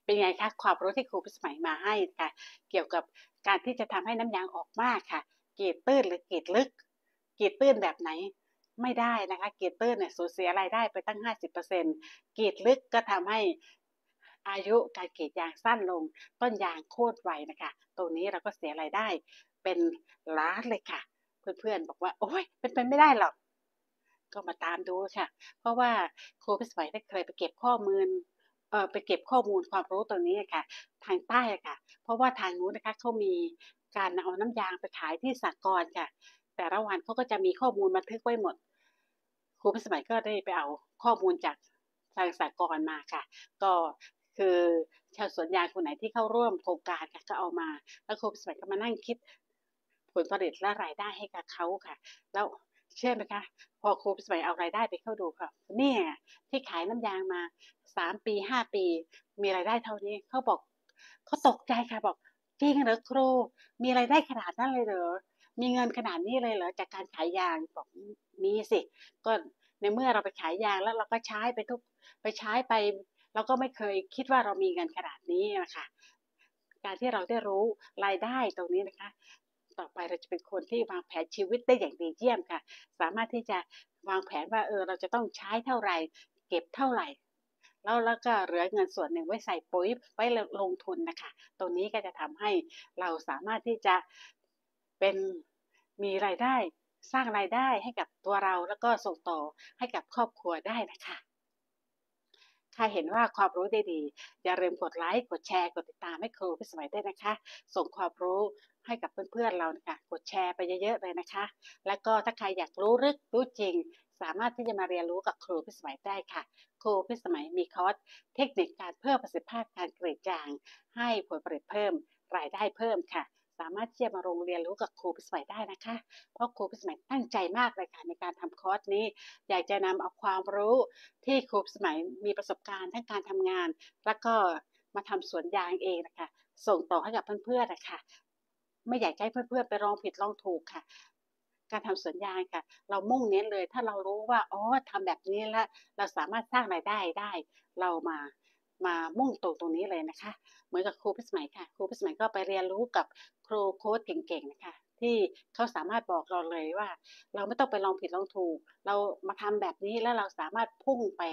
เป็นไงคะความรู้ที่ครูพิสมัยมาให้ค่ะ เกี่ยวกับการที่จะทำให้น้ำยางออกมากค่ะกีดตื้นหรือกีดลึกกีดตื้นแบบไหน ไม่ได้นะคะเกีดตื้นเนี่ยสูญเสียรายได้ไปตั้ง 50%เกีดลึกก็ทำให้อายุการกรีดยางสั้นลง ต้นยางโคตรไวนะคะ ตรงนี้เราก็เสียรายได้เป็นล้านเลยค่ะ เพื่อนๆบอกว่า โอ้ยเป็นไปไม่ได้หรอก ก็มาตามดูค่ะ เพราะว่าครูพิสมัยได้เคยไปเก็บข้อมูลเออไปเก็บข้อมูลความรู้ตรงนี้ค่ะทางใต้ค่ะ เพราะว่าทางนู้นนะคะเขามีการเอาน้ำยางไปขายที่สากลค่ะ แต่ละวันเขาก็จะมีข้อมูลบันทึกไว้หมด ครูพิสมัยก็ได้ไปเอาข้อมูลจากทางสากลมาค่ะ ก็คือชาวสวนยางคนไหนที่เข้าร่วมโครงการค่ะก็เอามา แล้วครูพิสมัยก็มานั่งคิดผลผลิตและรายได้ให้กับเขาค่ะ แล้วเชื่อไหมคะพอครูพิสมัยเอารายได้ไปเข้าดูค่ะเนี่ยที่ขายน้ำยางมาสามปีห้าปี มีรายได้เท่านี้เขาบอกเขาตกใจค่ะบอกจริงเหรอครูมีรายได้ขนาดนั้นเลยเหรอ มีเงินขนาดนี้เลยเหรอจากการขายยางบอกมีสิ ก็ในเมื่อเราไปขายยางแล้วเราก็ใช้ไปทุกไปใช้ไป เราก็ไม่เคยคิดว่าเรามีเงินขนาดนี้นะคะการที่เราได้รู้รายได้ตรงนี้นะคะ ต่อไปเราจะเป็นคนที่วางแผนชีวิตได้อย่างดีเยี่ยมค่ะ สามารถที่จะวางแผนว่าเออเราจะต้องใช้เท่าไหร่ เก็บเท่าไหร่ แล้วแล้วก็เหลือเงินส่วนหนึ่งไว้ใส่ปุ๋ยไว้ลงทุนนะคะ ตรงนี้ก็จะทำให้เราสามารถที่จะเป็น มีรายได้สร้างรายได้ให้กับตัวเราแล้วก็ส่งต่อให้กับครอบครัวได้นะคะใครเห็นว่าความรู้ได้ดี อย่าลืมกดไลค์กดแชร์กดติดตามให้ครูพิสมัยได้นะคะ ส่งความรู้ให้กับเพื่อนๆเรานะคะกดแชร์ไปเยอะๆเลยนะคะ แล้วก็ถ้าใครอยากรู้ลึกรู้จริง สามารถที่จะมาเรียนรู้กับครูพิสมัยได้ค่ะ ครูพิสมัยมีคอร์สเทคนิคการเพิ่มประสิทธิภาพการกรีดยาง ให้ผลผลิตเพิ่มรายได้เพิ่มค่ะ สามารถที่จะมาโรงเรียนรู้กับครูพิสมัยได้นะคะ เพราะครูพิสมัยตั้งใจมากเลยค่ะในการทำคอร์สนี้ อยากจะนำเอาความรู้ที่ครูพิสมัยมีประสบการณ์ทั้งการทำงาน แล้วก็มาทำสวนยางเองนะคะ ส่งต่อให้กับเพื่อนๆนะคะ ไม่อยากให้เพื่อนๆไปลองผิดลองถูกค่ะการทำสวนยางค่ะ เรามุ่งเน้นเลย ถ้าเรารู้ว่าอ๋อทำแบบนี้แล้วเราสามารถสร้างรายได้ได้ เรามา มามุ่งตรงตรงนี้เลยนะคะ เหมือนกับครูพิสมัยค่ะ ครูพิสมัยก็ไปเรียนรู้กับครูโค้ดเก่งๆนะคะ ที่เขาสามารถบอกเราเลยว่า เราไม่ต้องไปลองผิดลองถูก เรามาทำแบบนี้แล้วเราสามารถพุ่งไป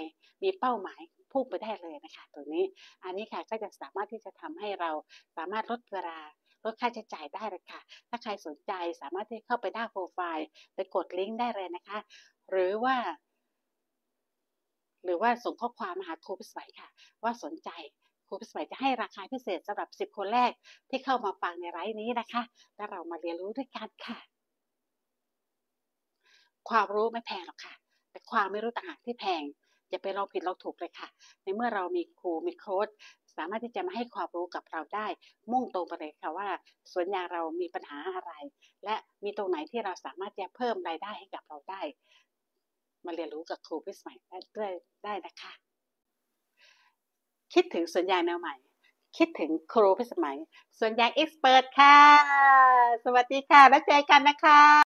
มีเป้าหมายพุ่งไปได้เลยนะคะตรงนี้ อันนี้ค่ะก็จะสามารถที่จะทำให้เราสามารถลดเวลาลดค่าใช้จ่ายได้เลยค่ะ ถ้าใครสนใจสามารถที่เข้าไปหน้าโปรไฟล์ไปกดลิงก์ได้เลยนะคะ หรือว่า หรือว่าส่งข้อความมาหาครูพิสมัยค่ะ ว่าสนใจครูพิสมัยจะให้ราคาพิเศษสำหรับ 10 คนแรกที่เข้ามาฟังในไลฟ์นี้นะคะ และเรามาเรียนรู้ด้วยกันค่ะ ความรู้ไม่แพงหรอกค่ะ แต่ความไม่รู้ต่างหากที่แพงอย่าไปลองผิดลองถูกเลยค่ะ ในเมื่อเรามีครูมีโค้ชสามารถที่จะมาให้ความรู้กับเราได้ มุ่งตรงไปเลยค่ะว่าสวนยางเรามีปัญหาอะไร และมีตรงไหนที่เราสามารถจะเพิ่มรายได้ให้กับเราได้ มาเรียนรู้กับครูพิสมัยได้ได้นะคะ คิดถึงสัญญาแนวใหม่ คิดถึงครูพิสมัยสัญญาเอ็กซ์เพรสค่ะ สวัสดีค่ะ แล้วเจอกันนะคะ